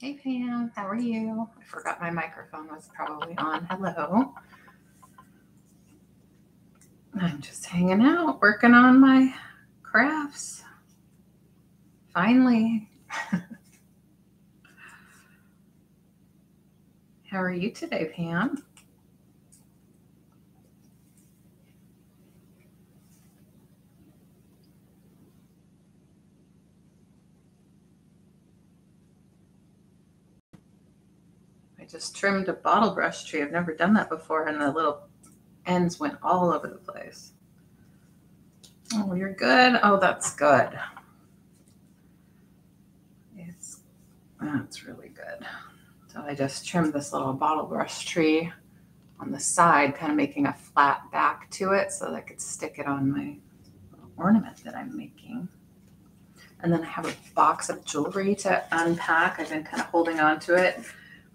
Hey Pam, how are you? I forgot my microphone was probably on. Hello. I'm just hanging out, working on my crafts. Finally. how are you today, Pam? Just trimmed a bottle brush tree. I've never done that before, and the little ends went all over the place. Oh, you're good. Oh, that's good. It's that's really good. So I just trimmed this little bottle brush tree on the side, kind of making a flat back to it so that I could stick it on my ornament that I'm making. And then I have a box of jewelry to unpack. I've been kind of holding on to it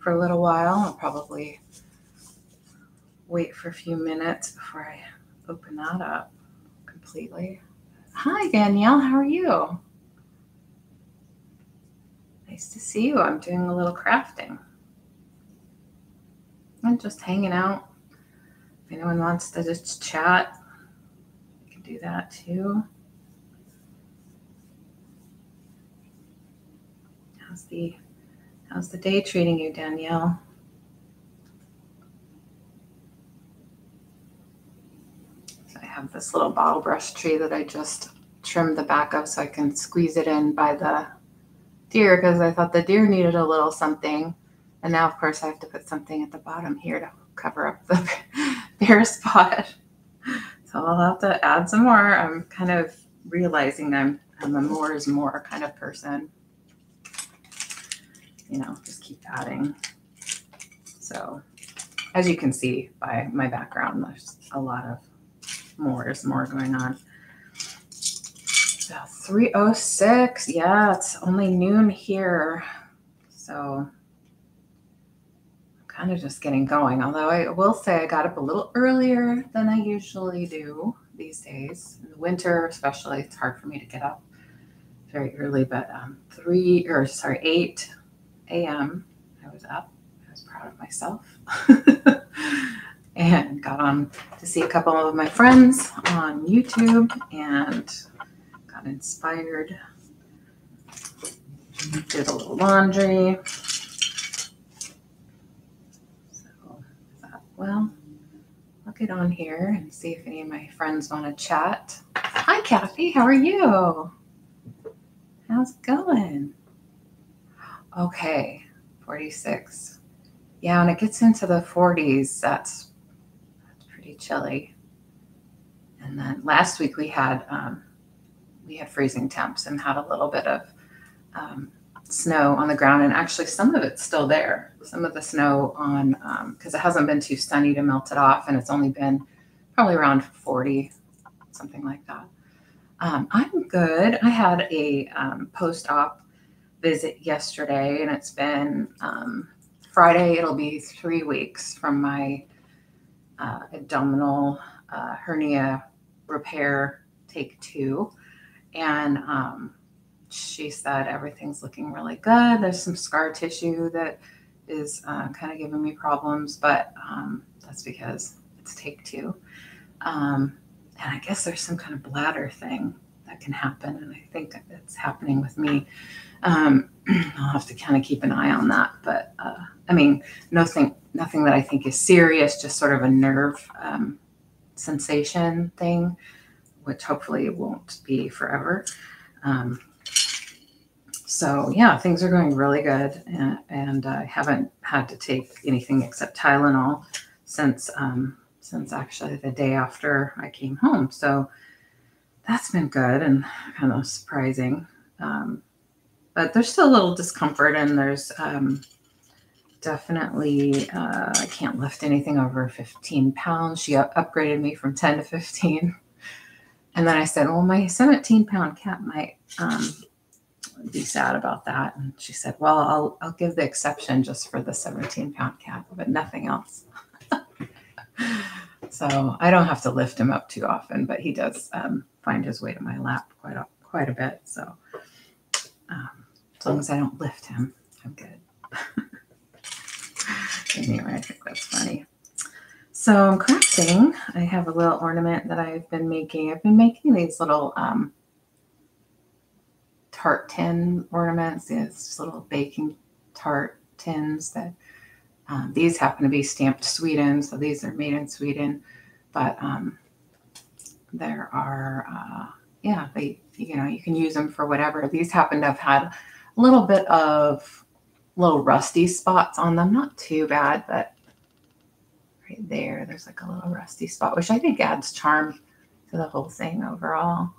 for a little while. I'll probably wait for a few minutes before I open that up completely. Hi, Danielle. How are you? Nice to see you. I'm doing a little crafting. I'm just hanging out. If anyone wants to just chat, you can do that too. How's the how's the day treating you, Danielle? So I have this little bottle brush tree that I just trimmed the back of so I can squeeze it in by the deer because I thought the deer needed a little something. And now, of course, I have to put something at the bottom here to cover up the bare spot. So I'll have to add some more. I'm kind of realizing I'm, I'm a more is more kind of person. You know, just keep adding. So as you can see by my background, there's a lot of more is more going on. So 306. Yeah, it's only noon here. So I'm kind of just getting going. Although I will say I got up a little earlier than I usually do these days. In the winter, especially, it's hard for me to get up very early, but um, 3 or sorry, 8 a.m. I was up. I was proud of myself. and got on to see a couple of my friends on YouTube and got inspired. Did a little laundry. So I thought, well, I'll get on here and see if any of my friends want to chat. Hi, Kathy. How are you? How's it going? Okay, 46. Yeah, when it gets into the 40s, that's, that's pretty chilly. And then last week we had um, we had freezing temps and had a little bit of um, snow on the ground, and actually some of it's still there. Some of the snow on because um, it hasn't been too sunny to melt it off, and it's only been probably around 40, something like that. Um, I'm good. I had a um, post-op visit yesterday, and it's been um, Friday. It'll be three weeks from my uh, abdominal uh, hernia repair, take two, and um, she said everything's looking really good. There's some scar tissue that is uh, kind of giving me problems, but um, that's because it's take two. Um, and I guess there's some kind of bladder thing that can happen, and I think it's happening with me. Um, I'll have to kind of keep an eye on that, but uh, I mean, nothing, nothing that I think is serious, just sort of a nerve um, sensation thing, which hopefully won't be forever. Um, so yeah, things are going really good, and, and I haven't had to take anything except Tylenol since um, since actually the day after I came home. So that's been good and kind of surprising. Um, but there's still a little discomfort, and there's um, definitely uh, I can't lift anything over 15 pounds. She upgraded me from 10 to 15. And then I said, Well, my 17 pound cat might um, be sad about that. And she said, Well, I'll, I'll give the exception just for the 17 pound cat, but nothing else. so I don't have to lift him up too often, but he does um, find his way to my lap quite a, quite a bit. So um, as long as I don't lift him, I'm good. anyway, I think that's funny. So I'm crafting. I have a little ornament that I've been making. I've been making these little um, tart tin ornaments, these little baking tart tins that um, these happen to be stamped Sweden. So these are made in Sweden, but um, there are, uh, yeah, they, you know, you can use them for whatever. These happen to have had a little bit of little rusty spots on them. Not too bad, but right there, there's like a little rusty spot, which I think adds charm to the whole thing overall.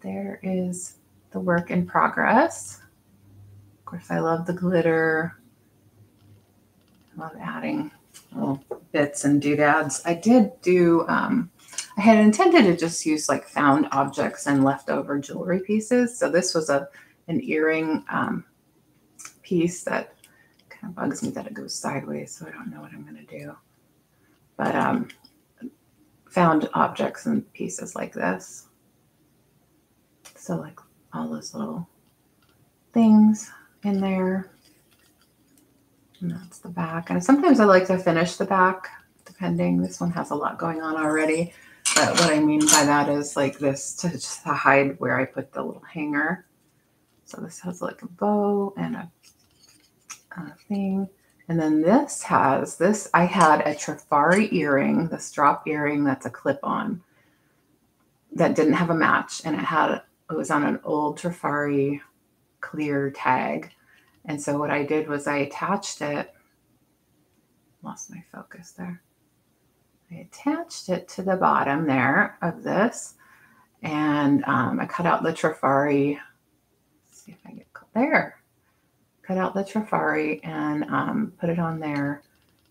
There is the work in progress. Of course, I love the glitter. I love adding little bits and doodads. I did do, um, I had intended to just use like found objects and leftover jewelry pieces. So this was a an earring um, piece that kind of bugs me that it goes sideways. So I don't know what I'm going to do. But um, found objects and pieces like this. So like all those little things in there. And that's the back. And sometimes I like to finish the back, depending. This one has a lot going on already. But what I mean by that is like this to to hide where I put the little hanger. So this has like a bow and a, a thing. And then this has this, I had a Trifari earring, the strop earring that's a clip on that didn't have a match. And it had it was on an old Trifari clear tag. And so what I did was I attached it, lost my focus there. I attached it to the bottom there of this. And um, I cut out the Trifari. See if I get there. Cut out the Trifari and um, put it on there.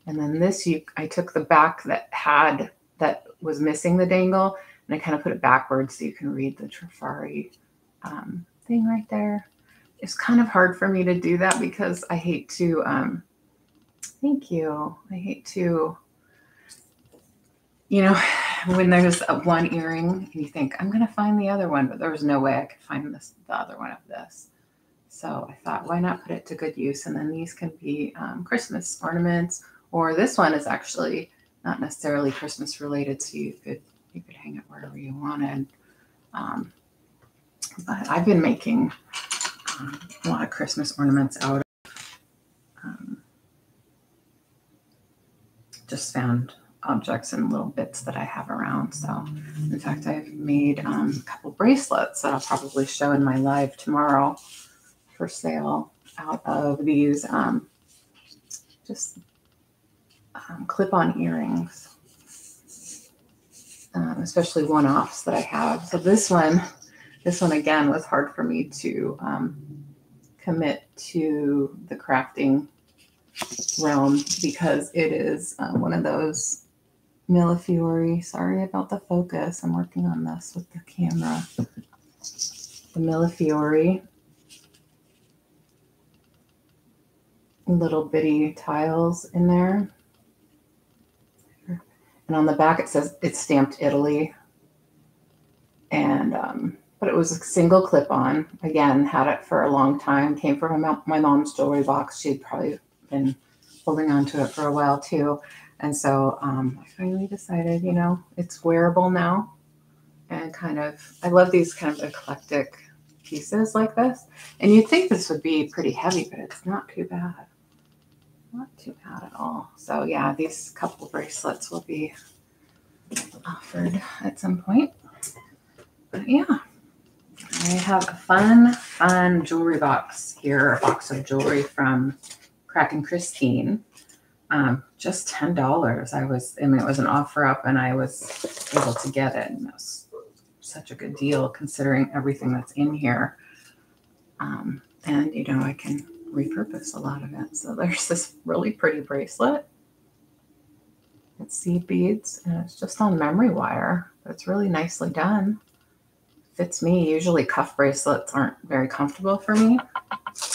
And then this, you, I took the back that had that was missing the dangle and I kind of put it backwards so you can read the Trifari um, thing right there. It's kind of hard for me to do that because I hate to, um, thank you. I hate to, you know, when there's one earring and you think, I'm going to find the other one, but there was no way I could find this, the other one of this. So I thought, why not put it to good use? And then these can be um, Christmas ornaments, or this one is actually not necessarily Christmas related, so you could you could hang it wherever you wanted. Um, but I've been making um, a lot of Christmas ornaments out of um, just found objects and little bits that I have around. So, in fact, I've made um, a couple bracelets that I'll probably show in my live tomorrow for sale out of these um, just um, clip-on earrings, um, especially one-offs that I have. So this one, this one again was hard for me to um, commit to the crafting realm because it is uh, one of those Millefiori. Sorry about the focus. I'm working on this with the camera. The Millefiori little bitty tiles in there. And on the back it says it's stamped Italy. And um, but it was a single clip on. Again, had it for a long time. Came from my mom's jewelry box. She'd probably been holding on to it for a while too. And so um, I finally decided, you know, it's wearable now. And kind of, I love these kind of eclectic pieces like this. And you'd think this would be pretty heavy, but it's not too bad. Not too bad at all. So yeah, these couple bracelets will be offered at some point. But yeah, I have a fun, fun jewelry box here, a box of jewelry from Kraken Christine. Um, just ten dollars. I was, I mean, it was an offer up, and I was able to get it. And it was such a good deal considering everything that's in here. Um, and you know, I can repurpose a lot of it. So there's this really pretty bracelet. It's seed beads and it's just on memory wire. It's really nicely done. Fits me. Usually cuff bracelets aren't very comfortable for me.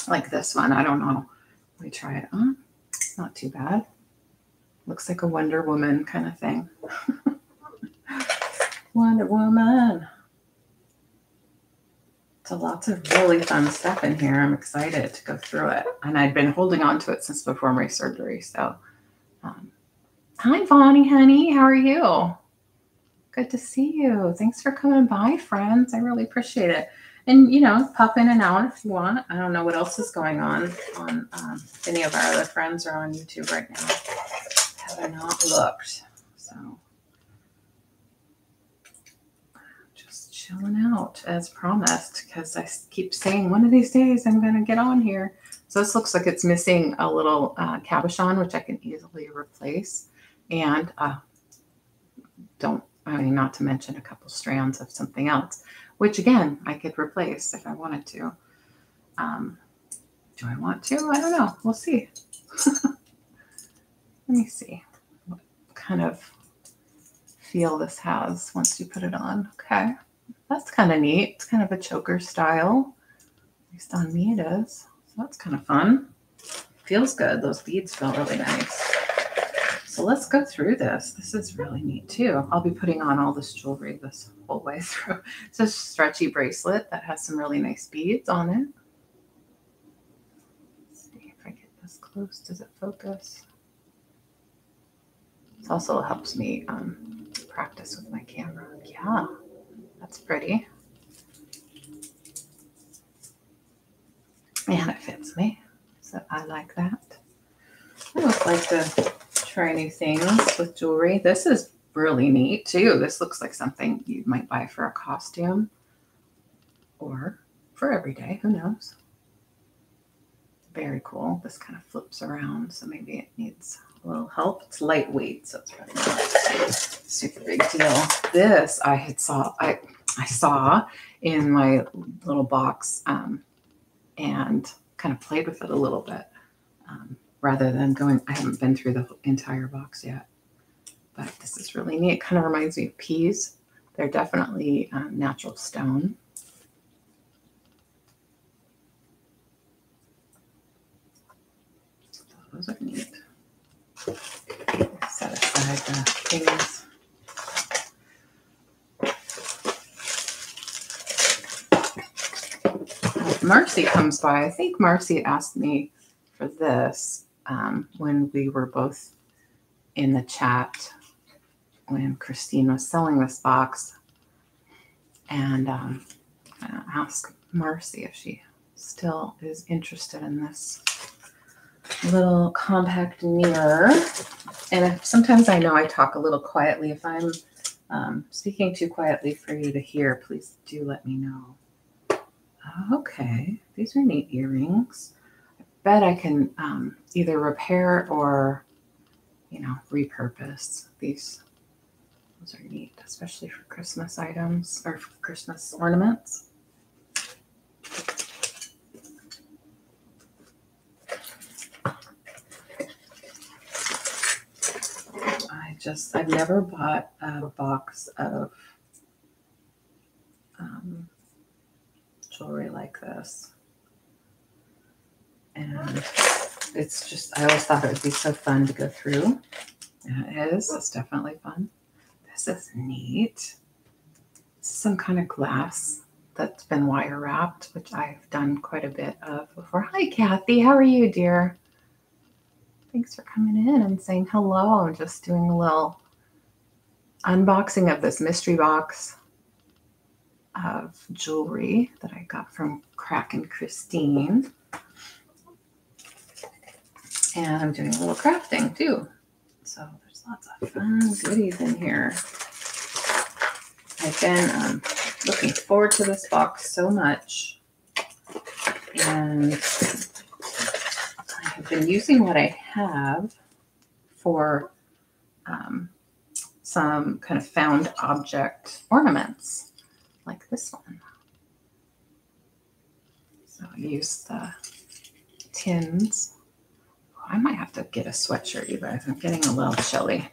Like this one. I don't know. Let me try it on. Not too bad. Looks like a Wonder Woman kind of thing. Wonder Woman. So lots of really fun stuff in here. I'm excited to go through it. And I'd been holding on to it since before my surgery. So, um, hi, Bonnie, honey. How are you? Good to see you. Thanks for coming by, friends. I really appreciate it. And, you know, pop in and out if you want. I don't know what else is going on on um, any of our other friends are on YouTube right now. Have I not looked? So just chilling out as promised because I keep saying one of these days I'm going to get on here. So this looks like it's missing a little uh, cabochon, which I can easily replace. And uh, don't, I mean, not to mention a couple strands of something else, which again, I could replace if I wanted to. Um, do I want to? I don't know. We'll see. Let me see what kind of feel this has once you put it on. Okay. That's kind of neat. It's kind of a choker style. At least on me it is. So that's kind of fun. Feels good. Those beads feel really nice. So let's go through this. This is really neat too. I'll be putting on all this jewelry this whole way through. It's a stretchy bracelet that has some really nice beads on it. Let's see if I get this close. Does it focus? This also helps me um, practice with my camera. Yeah. That's pretty. And it fits me. So I like that. I always like to try new things with jewelry. This is really neat too. This looks like something you might buy for a costume or for every day. Who knows? Very cool. This kind of flips around, so maybe it needs a little help. It's lightweight, so it's probably not super big deal. This I had saw I I saw in my little box um, and kind of played with it a little bit um, rather than going. I haven't been through the entire box yet, but this is really neat. It kind of reminds me of peas. They're definitely um, natural stone. Those are neat. Set aside the things. Marcy comes by. I think Marcy asked me for this um, when we were both in the chat when Christine was selling this box and um, ask Marcy if she still is interested in this little compact mirror. And if, sometimes I know I talk a little quietly. If I'm um, speaking too quietly for you to hear, please do let me know. Okay, these are neat earrings. Bet I can um, either repair or, you know, repurpose these. Those are neat, especially for Christmas items or Christmas ornaments. I just I've never bought a box of um, jewelry like this, and it's just I always thought it would be so fun to go through. And it is. It's definitely fun. This is neat. Some kind of glass that's been wire wrapped, which I've done quite a bit of before. Hi, Kathy. How are you, dear? Thanks for coming in and saying hello. I'm just doing a little unboxing of this mystery box of jewelry that I got from Kraken Christine. And I'm doing a little crafting too. So there's lots of fun goodies in here. I've been um, looking forward to this box so much. And I've been using what I have for um, some kind of found object ornaments, like this one. So I use the tins. I might have to get a sweatshirt, you guys. I'm getting a little chilly.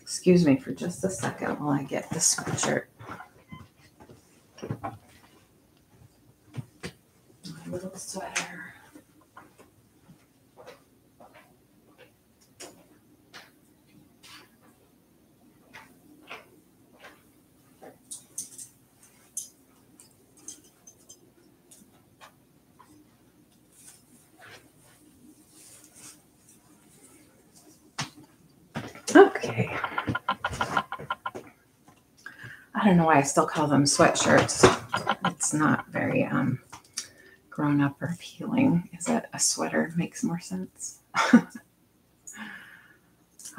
Excuse me for just a second while I get the sweatshirt. Little sweater. Okay. I don't know why I still call them sweatshirts. It's not very um, grown up or appealing. Is it a sweater makes more sense? oh,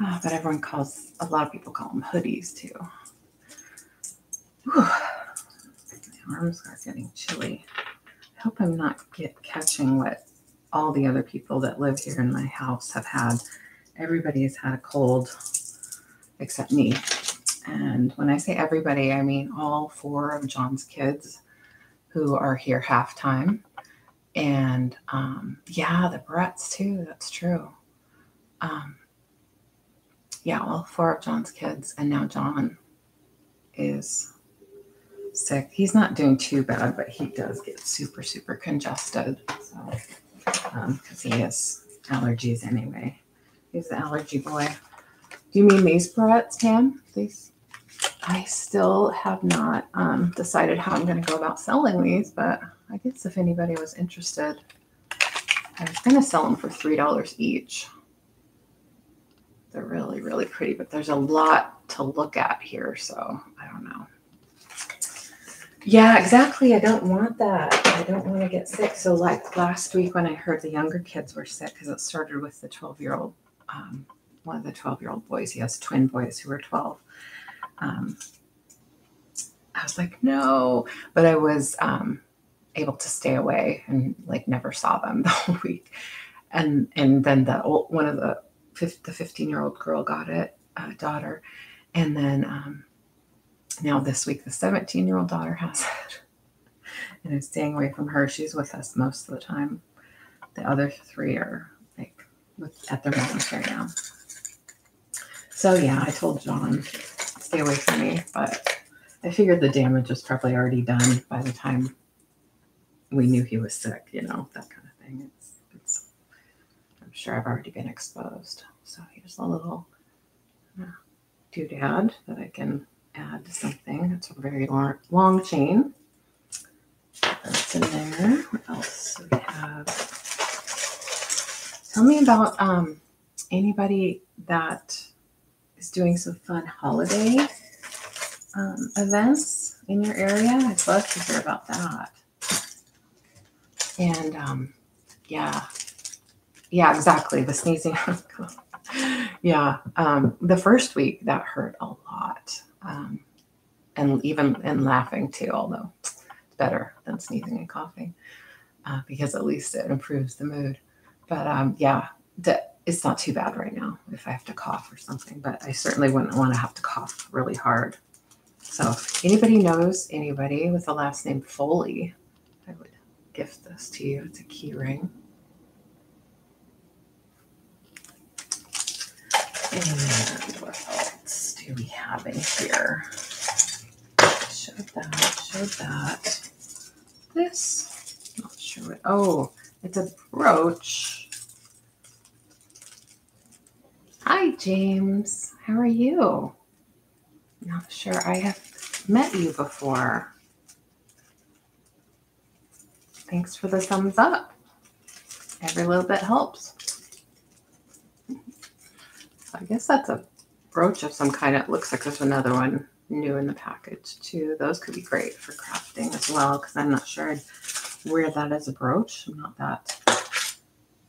but everyone calls, a lot of people call them hoodies too. Whew. My arms are getting chilly. I hope I'm not get catching what all the other people that live here in my house have had everybody has had a cold except me. And when I say everybody, I mean all four of John's kids who are here half time. And um, yeah, the Bretts too. That's true. Um, yeah, all four of John's kids. And now John is sick. He's not doing too bad, but he does get super, super congested. So, because um, he has allergies anyway. He's the allergy boy. Do you mean these barrettes, Pam? These? I still have not um, decided how I'm going to go about selling these, but I guess if anybody was interested, I was going to sell them for $3 each. They're really, really pretty, but there's a lot to look at here, so I don't know. Yeah, exactly. I don't want that. I don't want to get sick. So, like last week when I heard the younger kids were sick, because it started with the 12 year old um, one of the 12 year old boys. He has twin boys who are 12. Um, I was like, no, but I was um, able to stay away and like never saw them the whole week. And and then the old, one of the the 15 year old girl got it, uh, daughter, and then um, now this week the 17 year old daughter has it, and I'm staying away from her. She's with us most of the time. The other three are like with at their mom's right now. So yeah, I told John, stay away from me, but I figured the damage was probably already done by the time we knew he was sick, you know, that kind of thing. It's, it's, I'm sure I've already been exposed. So here's a little uh, doodad that I can add to something. It's a very long, long chain. That's in there. What else do we have? Tell me about um, anybody that is doing some fun holiday um, events in your area, I'd love to hear about that. And um, yeah, yeah, exactly. The sneezing. yeah, um, the first week that hurt a lot, um, and even and laughing too. Although it's better than sneezing and coughing uh, because at least it improves the mood. But um, yeah, the, it's not too bad right now if I have to cough or something. But I certainly wouldn't want to have to cough really hard. So if anybody knows anybody with the last name Foley, I would gift this to you. It's a key ring. And what else do we have in here? Showed that, showed that. This, not sure what, oh, it's a brooch. Hi, James. How are you? Not sure I have met you before. Thanks for the thumbs up. Every little bit helps. I guess that's a brooch of some kind. It looks like there's another one new in the package too. Those could be great for crafting as well because I'm not sure I'd wear that as a brooch. I'm not that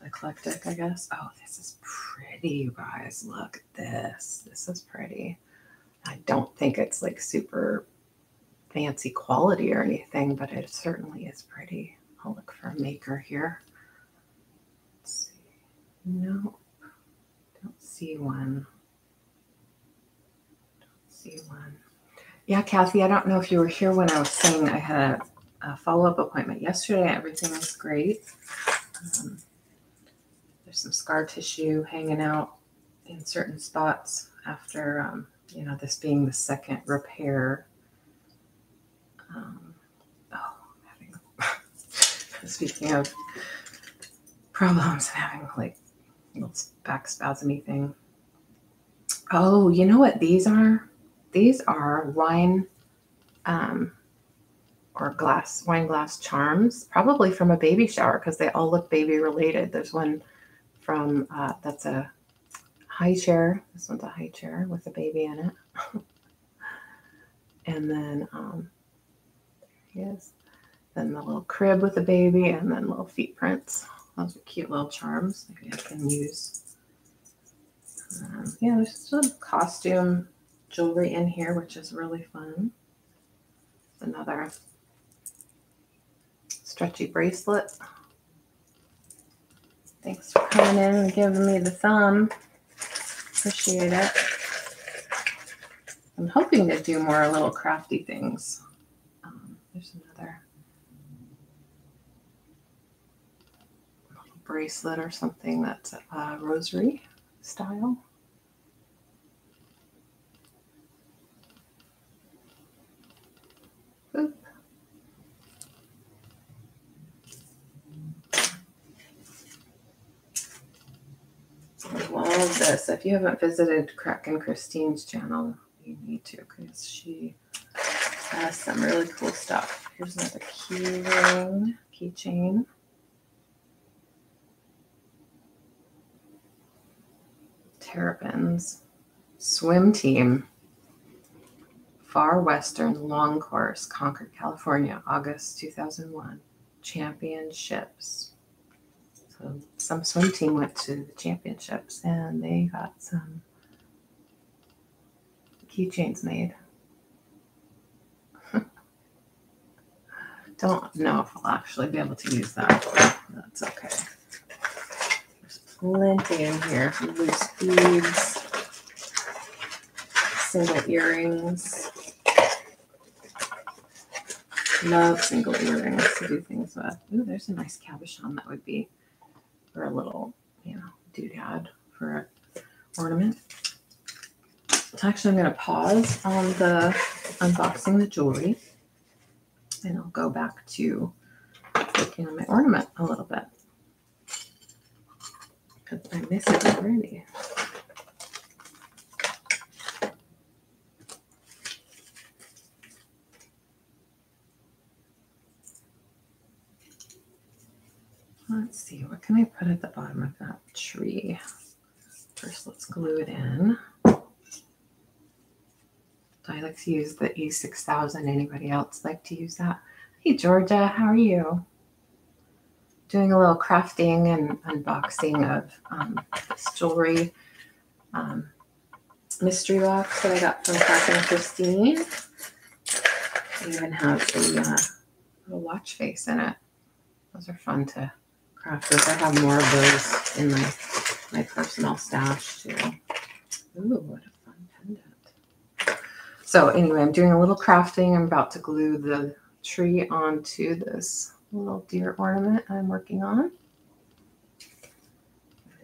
eclectic, I guess. Oh, this is pretty, you guys. Look at this. This is pretty. I don't think it's like super fancy quality or anything, but it certainly is pretty. I'll look for a maker here. Let's see. No, don't see one. Don't see one. Yeah, Kathy, I don't know if you were here when I was saying I had a, a follow up appointment yesterday. Everything was great. Um, there's some scar tissue hanging out in certain spots after, um, you know, this being the second repair. Um, oh, having, speaking of problems, I'm having like little back spasmy thing. Oh, you know what these are? These are wine um, or glass, wine glass charms, probably from a baby shower because they all look baby related. There's one from, uh, that's a high chair. This one's a high chair with a baby in it. and then, um, there he is. Then the little crib with the baby and then little feet prints. Those are cute little charms. Maybe I can use. Um, yeah, there's some costume jewelry in here, which is really fun. Another stretchy bracelet. Thanks for coming in and giving me the thumb. Appreciate it. I'm hoping to do more little crafty things. Um, there's another bracelet or something that's a rosary style. Love this. If you haven't visited Kraken Christine's channel, you need to because she has some really cool stuff. Here's another key ring, keychain. Terrapins. Swim team. Far Western Long Course, Concord, California, August 2001. Championships. So some swim team went to the championships and they got some keychains made. Don't know if I'll actually be able to use that. That's okay. There's plenty in here. Loose beads, single earrings. Love single earrings to do things with. Ooh, there's a nice cabochon that would be for a little, you know, doodad for an ornament. So actually, I'm going to pause on the unboxing the jewelry, and I'll go back to working on my ornament a little bit because I miss it already. Let's see, what can I put at the bottom of that tree? First, let's glue it in. I like to use the E6000? Anybody else like to use that? Hey, Georgia, how are you? Doing a little crafting and unboxing of um, this jewelry um, mystery box that I got from Catherine Christine. It even has a uh, little watch face in it. Those are fun to craft. I have more of those in my my personal stash too. Ooh, what a fun pendant. So anyway, I'm doing a little crafting. I'm about to glue the tree onto this little deer ornament I'm working on. I'm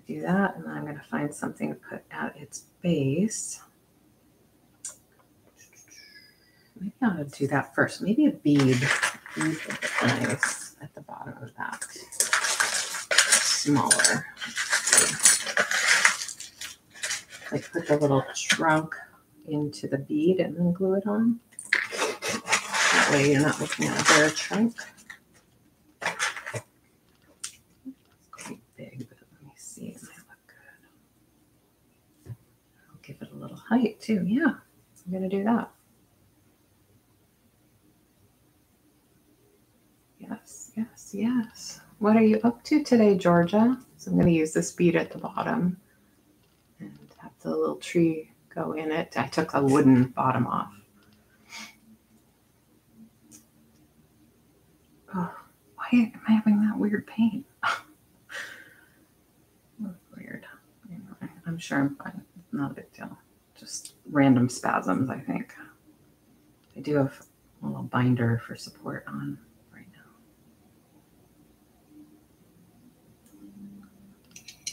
do that, and I'm going to find something to put at its base. Maybe I ought to do that first. Maybe a bead. bead nice at the bottom of that. Smaller. Like put the little trunk into the bead and then glue it on. That way you're not looking at a bare trunk. quite big, but let me see. It might look good. I'll give it a little height too. Yeah, I'm going to do that. Yes, yes, yes. What are you up to today, Georgia? So I'm going to use this bead at the bottom and have the little tree go in it. I took the wooden bottom off. Oh, why am I having that weird pain? weird. I'm sure I'm fine. Not a big deal. Just random spasms, I think. I do have a little binder for support on right now.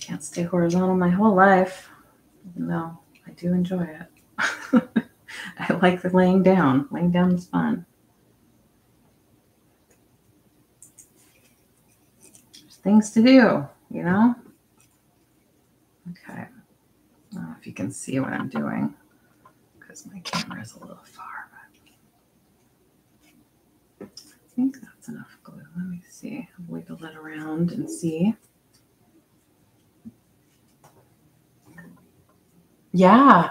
Can't stay horizontal my whole life, though I do enjoy it. I like the laying down. Laying down is fun. There's things to do, you know? Okay. I don't know if you can see what I'm doing because my camera is a little far, but I think that's enough glue. Let me see. I'll wiggle it around and see. Yeah.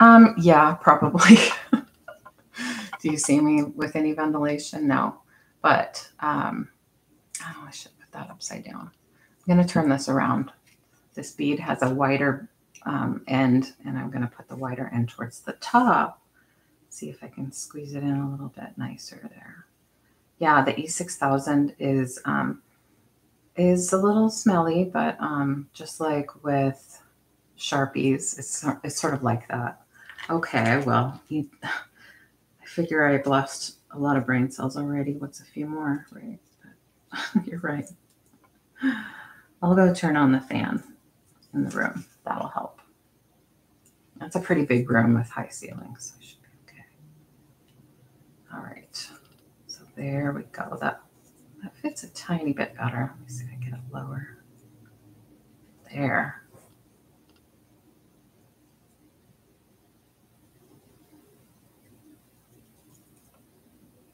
Um, yeah, probably. Do you see me with any ventilation? No. But um, oh, I should put that upside down. I'm going to turn this around. This bead has a wider um, end, and I'm going to put the wider end towards the top. See if I can squeeze it in a little bit nicer there. Yeah, the E6000 is um, is a little smelly, but um, just like with Sharpies, it's, it's sort of like that. Okay, well, you, I figure I lost a lot of brain cells already. What's a few more, right? But you're right. I'll go turn on the fan in the room. That'll help. That's a pretty big room with high ceilings. So should be okay. All right. So there we go. That that fits a tiny bit better. Let me see if I get it lower. There.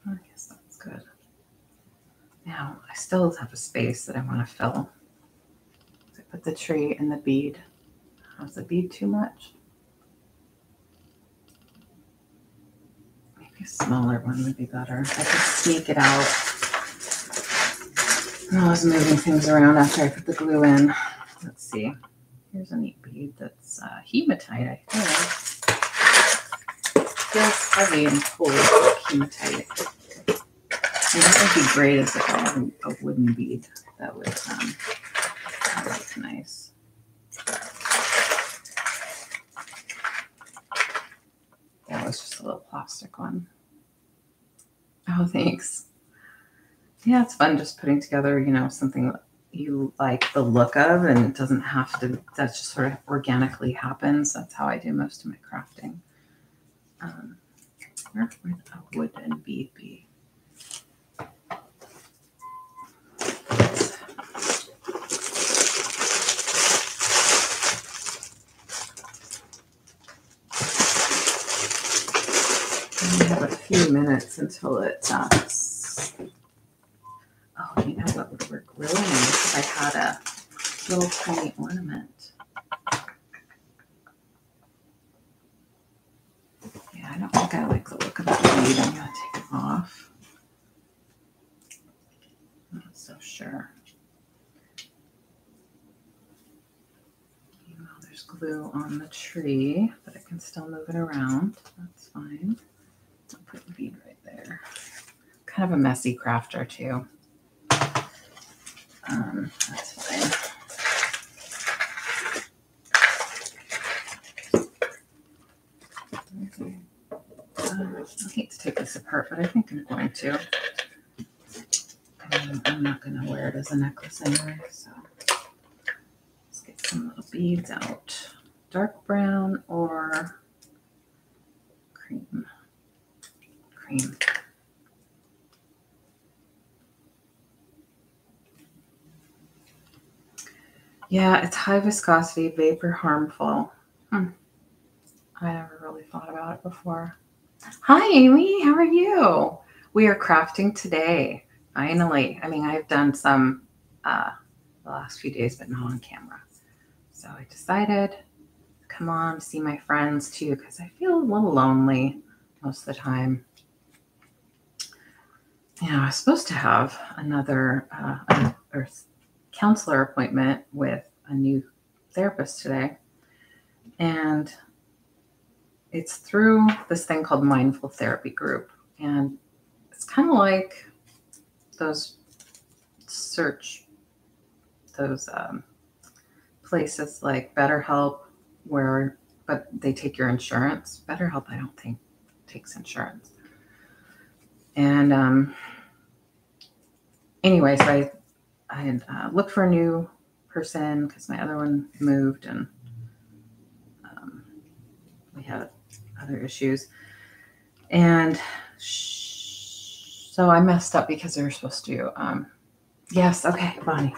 I guess that's good. Now I still have a space that I want to fill. So I put the tree and the bead. How's the bead too much? Maybe a smaller one would be better. I could sneak it out. I was moving things around after I put the glue in. Let's see. Here's a neat bead that's uh, hematite, I think. Feels heavy and cool, hematite. That would be great as had a wooden bead. That would um, that nice. That was just a little plastic one. Oh, thanks. Yeah, it's fun just putting together, you know, something you like the look of and it doesn't have to, that just sort of organically happens. That's how I do most of my crafting. Um, where would a wooden bead be? We have a few minutes until it uh, Oh, you know what would work really nice if I had a little tiny ornament. Yeah, I don't think I like the look of the bead. I'm gonna take it off. I'm not so sure. Even though there's glue on the tree, but I can still move it around. That's fine. Put right there. Kind of a messy crafter too. Um, that's fine. I hate to take this apart, but I think I'm going to. Um, I'm not going to wear it as a necklace anyway, so let's get some little beads out. Dark brown or cream. Cream. Yeah, it's high viscosity, vapor harmful. Hmm. I never really thought about it before. Hi, Amy. How are you? We are crafting today. Finally. I mean, I've done some uh, the last few days, but not on camera. So I decided come on, see my friends too, because I feel a little lonely most of the time. Yeah, I was supposed to have another uh, or counselor appointment with a new therapist today. And it's through this thing called Mindful Therapy Group. And it's kind of like those search, those um, places like BetterHelp, where, but they take your insurance. BetterHelp, I don't think, takes insurance. And um, anyway, so I, I had uh, looked for a new person because my other one moved and um, we had other issues. And sh- so I messed up because they were supposed to, um, yes, okay, Bonnie.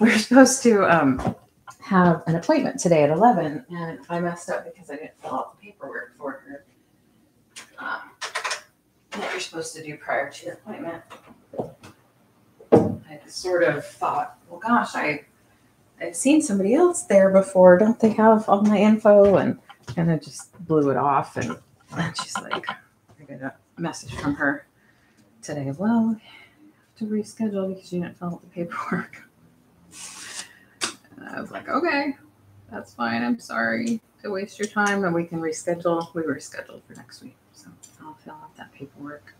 We are supposed to um, have an appointment today at 11, and I messed up because I didn't fill out the paperwork for her um, that you're supposed to do prior to the appointment. I sort of thought, well, gosh, I I've seen somebody else there before. Don't they have all my info? And and I just blew it off. And, and she's like, I got a message from her today. Well, have to reschedule because you didn't fill out the paperwork. And I was like, okay, that's fine. I'm sorry to waste your time, and we can reschedule. We were scheduled for next week, so I'll fill out that paperwork.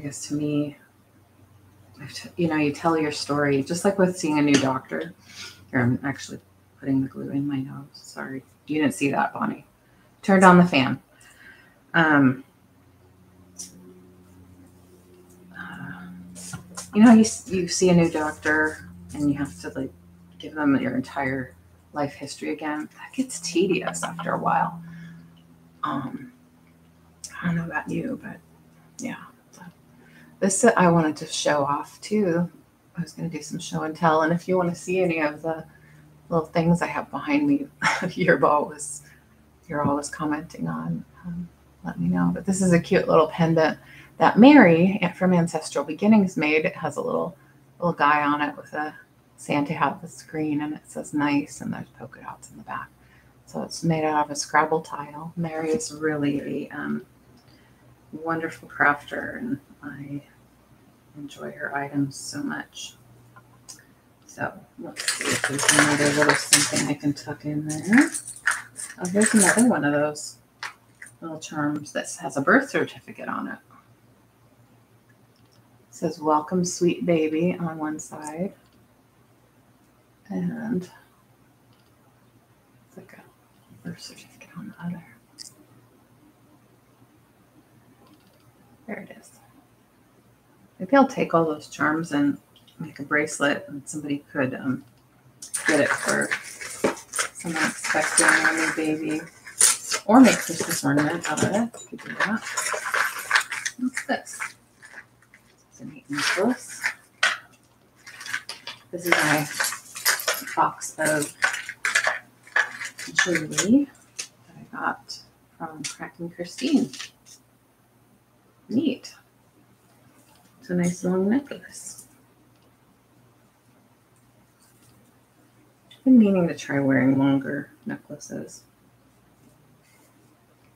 I guess to me, you know, you tell your story, just like with seeing a new doctor. Here, I'm actually putting the glue in my nose. Sorry, you didn't see that, Bonnie. Turned on the fan. Um, uh, you know, you you see a new doctor, and you have to like give them your entire life history again. That gets tedious after a while. Um, I don't know about you, but yeah. This I wanted to show off too. I was going to do some show and tell, and if you want to see any of the little things I have behind me, you're always you're always commenting on. Um, let me know. But this is a cute little pendant that Mary from Ancestral Beginnings made. It has a little little guy on it with a Santa hat the screen, and it says nice, and there's polka dots in the back. So it's made out of a Scrabble tile. Mary is really a um, wonderful crafter, and I enjoy her items so much. So let's see if there's another little something I can tuck in there. Oh, here's another one of those little charms that has a birth certificate on it. it says welcome sweet baby on one side. And it's like a birth certificate on the other. There it is. Maybe I'll take all those charms and make a bracelet, and somebody could um, get it for someone expecting a new baby, or make Christmas ornament out of it. Could do that. What's this? It's a neat necklace. This is my box of jewelry that I got from Kraken Christine. Neat. A nice long necklace. I've been meaning to try wearing longer necklaces.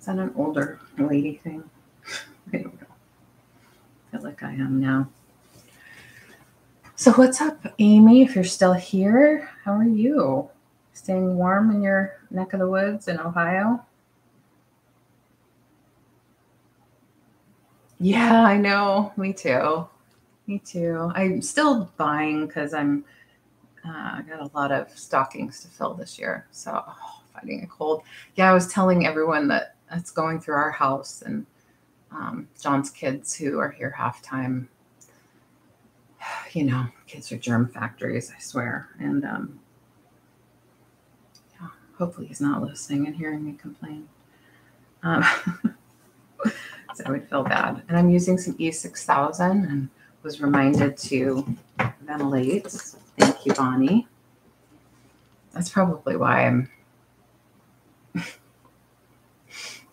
Is that an older lady thing? I don't know. I feel like I am now. So, what's up, Amy? If you're still here, how are you? Staying warm in your neck of the woods in Ohio? Yeah, I know. Me too. Me too. I'm still buying because I'm. Uh, I got a lot of stockings to fill this year, so oh, fighting a cold. Yeah, I was telling everyone that it's going through our house and um, John's kids who are here half time. You know, kids are germ factories, I swear. And um, yeah, hopefully he's not listening and hearing me complain. Um, I would feel bad. And I'm using some E6000 and was reminded to ventilate. Thank you, Bonnie. That's probably why I'm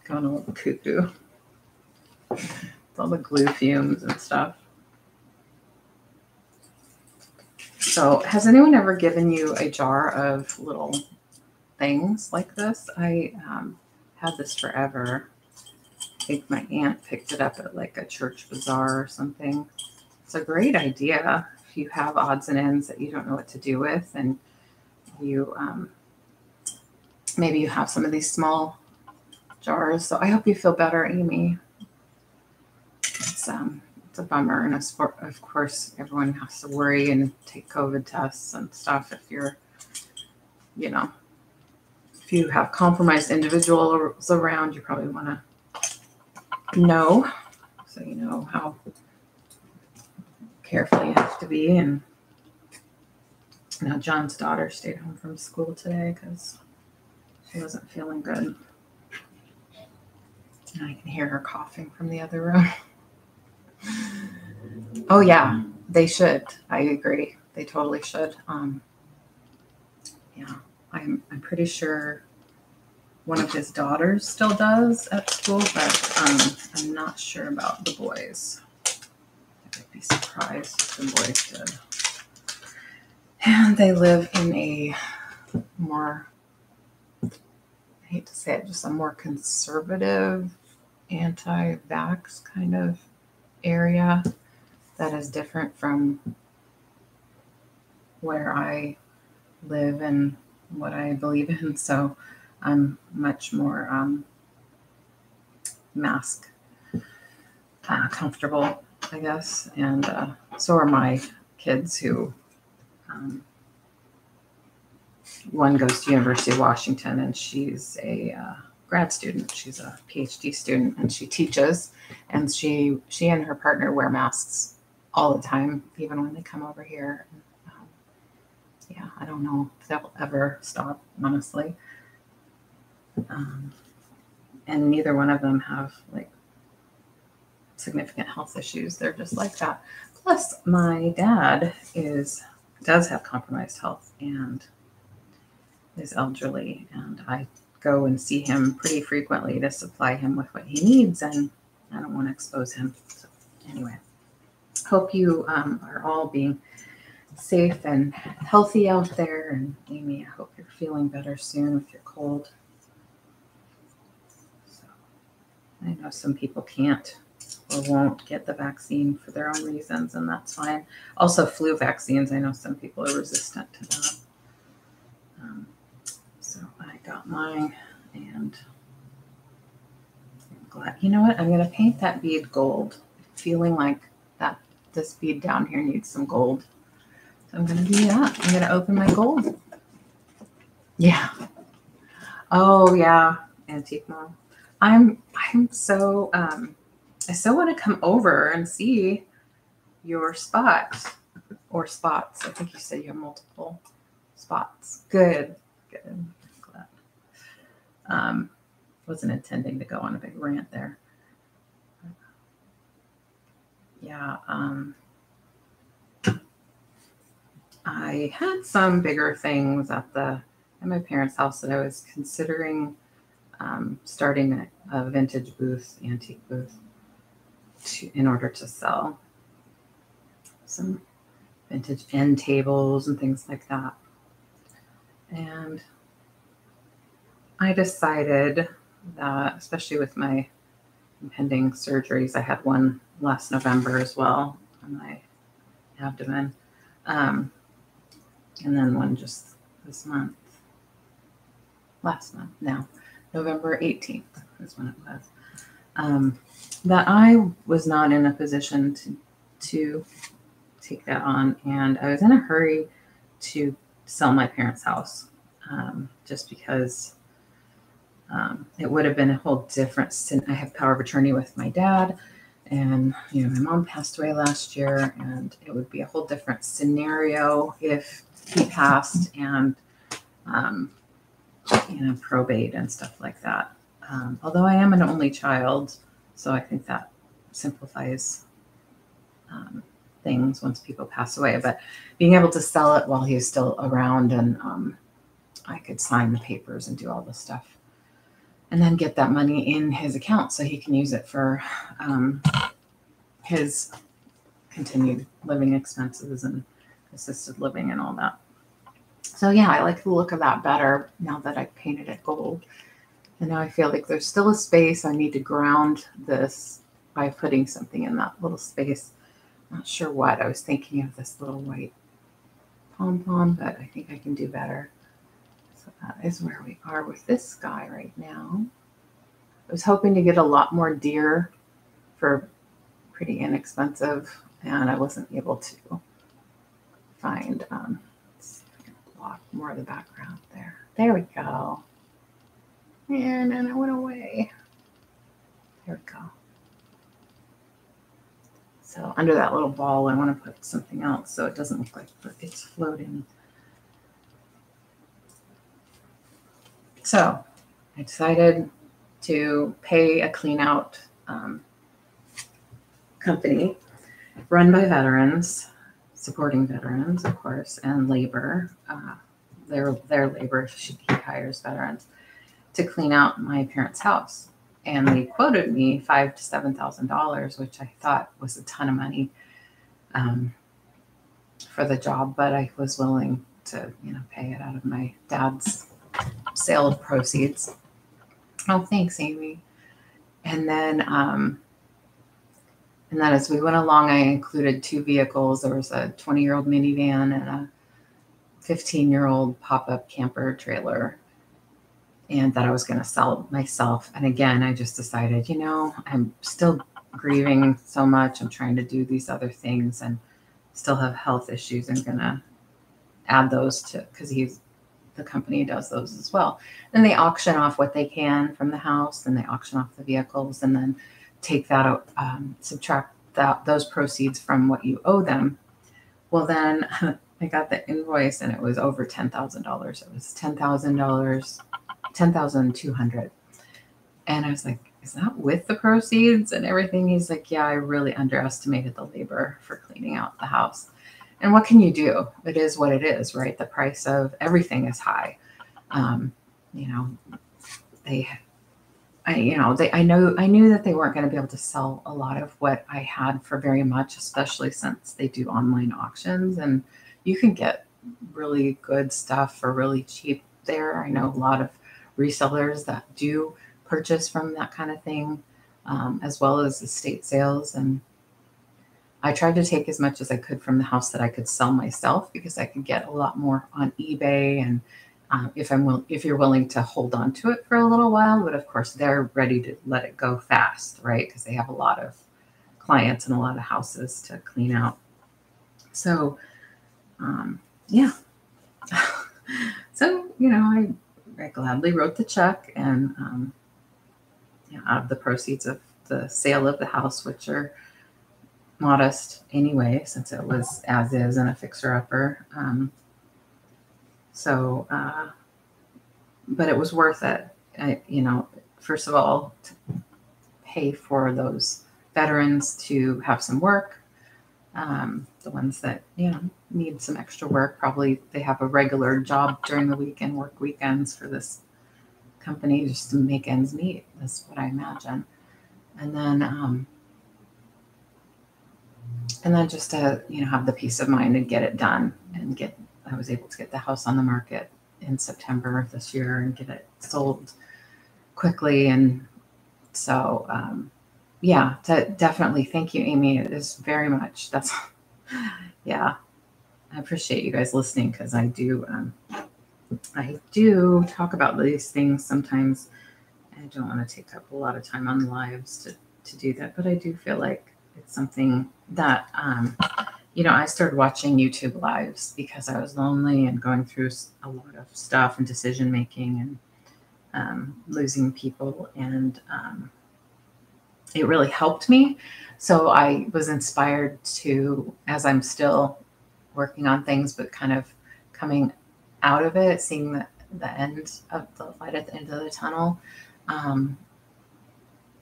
going a little cuckoo. All the glue fumes and stuff. So, has anyone ever given you a jar of little things like this? I um, had this forever. Think my aunt picked it up at like a church bazaar or something. It's a great idea if you have odds and ends that you don't know what to do with, and you um, maybe you have some of these small jars. So I hope you feel better, Amy. It's um it's a bummer, and of course everyone has to worry and take COVID tests and stuff if you're, you know, if you have compromised individuals around, you probably want to know so you know how careful you have to be. And now John's daughter stayed home from school today because she wasn't feeling good. And I can hear her coughing from the other room. oh yeah, they should. I agree. They totally should. Um, yeah, I'm I'm pretty sure one of his daughters still does at school, but um, I'm not sure about the boys. I'd be surprised if the boys did. And they live in a more, I hate to say it, just a more conservative anti vax kind of area that is different from where I live and what I believe in. So I'm much more um, mask uh, comfortable, I guess. And uh, so are my kids who. Um, one goes to University of Washington and she's a uh, grad student. She's a PhD student and she teaches and she she and her partner wear masks all the time, even when they come over here. Um, yeah, I don't know if that will ever stop, honestly. Um, and neither one of them have like significant health issues. They're just like that. Plus, my dad is does have compromised health and is elderly, and I go and see him pretty frequently to supply him with what he needs, and I don't want to expose him. So, anyway, hope you um, are all being safe and healthy out there. And Amy, I hope you're feeling better soon with your cold. So, I know some people can't or won't get the vaccine for their own reasons, and that's fine. Also, flu vaccines, I know some people are resistant to that. Um, so I got mine and I'm glad. You know what? I'm going to paint that bead gold, feeling like that this bead down here needs some gold. So I'm going to do that. I'm going to open my gold. Yeah. Oh yeah, antique mom. I'm I'm so um I so want to come over and see your spot or spots. I think you said you have multiple spots. Good. Good. Um, wasn't intending to go on a big rant there. Yeah. Um, I had some bigger things at the at my parents' house that I was considering um, starting a, vintage booth, antique booth, to, in order to sell some vintage end tables and things like that. And I decided that, especially with my impending surgeries. I had one last November as well on my abdomen. Um, and then one just this month. Last month, now, November 18th is when it was. Um, that I was not in a position to, to take that on. And I was in a hurry to sell my parents' house um, just because um, it would have been a whole different. Since I have power of attorney with my dad, and you know my mom passed away last year, and it would be a whole different scenario if he passed and um, you know probate and stuff like that. Um, although I am an only child, so I think that simplifies um, things once people pass away. But being able to sell it while he's still around and um, I could sign the papers and do all the stuff and then get that money in his account so he can use it for um, his continued living expenses and assisted living and all that. So yeah, I like the look of that better now that I painted it gold. And now I feel like there's still a space. I need to ground this by putting something in that little space. Not sure what. I was thinking of this little white pom pom, but I think I can do better. So that is where we are with this guy right now. I was hoping to get a lot more deer for pretty inexpensive, and I wasn't able to find. Um, more of the background there. There we go. And then it went away. There we go. So under that little ball, I want to put something else so it doesn't look like it's floating. So I decided to pay a clean out um, company run by veterans, supporting veterans, of course, and labor. Uh, their their labor he hires veterans to clean out my parents' house, and they quoted me five to seven thousand dollars, which I thought was a ton of money um, for the job, but I was willing to you know pay it out of my dad's sale proceeds. Oh, thanks, Amy. And then, um, and then as we went along, I included two vehicles. There was a 20 year old minivan and a 15 year old pop up camper trailer, and that I was going to sell myself. And again, I just decided, you know, I'm still grieving so much. I'm trying to do these other things and still have health issues. I'm going to add those to because he's the company does those as well. Then they auction off what they can from the house, and they auction off the vehicles, and then take that out, um, subtract that those proceeds from what you owe them. Well, then I got the invoice, and it was over ten thousand dollars. It was ten thousand dollars, ten thousand two hundred, and I was like, "Is that with the proceeds and everything?" He's like, "Yeah, I really underestimated the labor for cleaning out the house." and what can you do? It is what it is, right? The price of everything is high. Um, you know, they, I, you know, they, I know, I knew that they weren't going to be able to sell a lot of what I had for very much, especially since they do online auctions and you can get really good stuff for really cheap there. I know a lot of resellers that do purchase from that kind of thing, um, as well as estate sales and I tried to take as much as I could from the house that I could sell myself because I could get a lot more on eBay and um, if I'm will, if you're willing to hold on to it for a little while, but of course they're ready to let it go fast, right? Because they have a lot of clients and a lot of houses to clean out. So, um, yeah. so you know, I, I gladly wrote the check, and um, yeah, out of the proceeds of the sale of the house, which are modest anyway, since it was as is and a fixer upper. Um, so, uh, but it was worth it. I, you know, first of all, to pay for those veterans to have some work. Um, the ones that you know need some extra work, probably they have a regular job during the week and work weekends for this company just to make ends meet. That's what I imagine. And then um, and then just to you know have the peace of mind and get it done and get i was able to get the house on the market in september of this year and get it sold quickly. And so, um, yeah, definitely. Thank you, Amy. It is very much. That's, yeah. I appreciate you guys listening because I do, um, I do talk about these things sometimes. I don't want to take up a lot of time on lives to, to do that, but I do feel like it's something that, um, you know, I started watching YouTube lives because I was lonely and going through a lot of stuff and decision making and um, losing people. And um, it really helped me. So I was inspired to, as I'm still working on things, but kind of coming out of it, seeing the, the end of the light at the end of the tunnel. Um,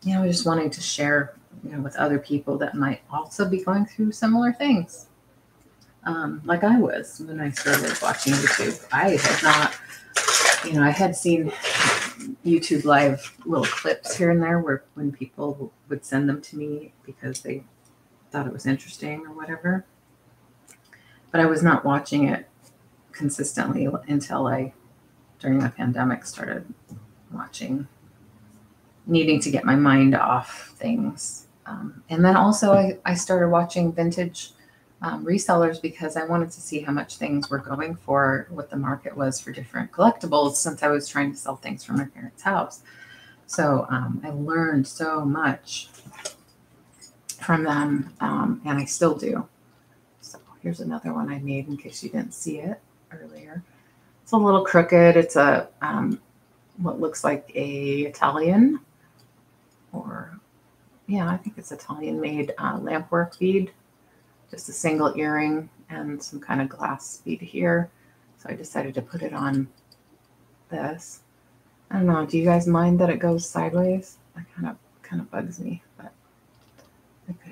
you know, just wanting to share, you know, with other people that might also be going through similar things. Um, like I was when I started watching YouTube. I had not, you know, I had seen YouTube live little clips here and there where when people would send them to me because they thought it was interesting or whatever. But I was not watching it consistently until I, during the pandemic, started watching, needing to get my mind off things. Um, and then also, I, I started watching vintage um, resellers because I wanted to see how much things were going for, what the market was for different collectibles since I was trying to sell things from my parents' house. So um, I learned so much from them, um, and I still do. So here's another one I made in case you didn't see it earlier. It's a little crooked. It's a um, what looks like a Italian, or yeah, I think it's Italian made uh, lampwork bead just a single earring and some kind of glass bead here. So I decided to put it on this. I don't know. Do you guys mind that it goes sideways? That kind of kind of bugs me, but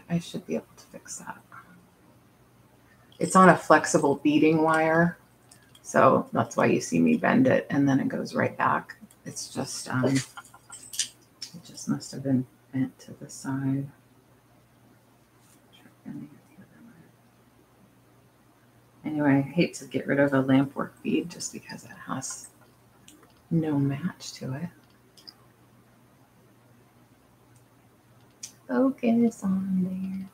I should be able to fix that. It's on a flexible beading wire, so that's why you see me bend it and then it goes right back. It's just um, it just must have been bent to the side. Anyway, I hate to get rid of a lampwork bead just because it has no match to it. Focus on there.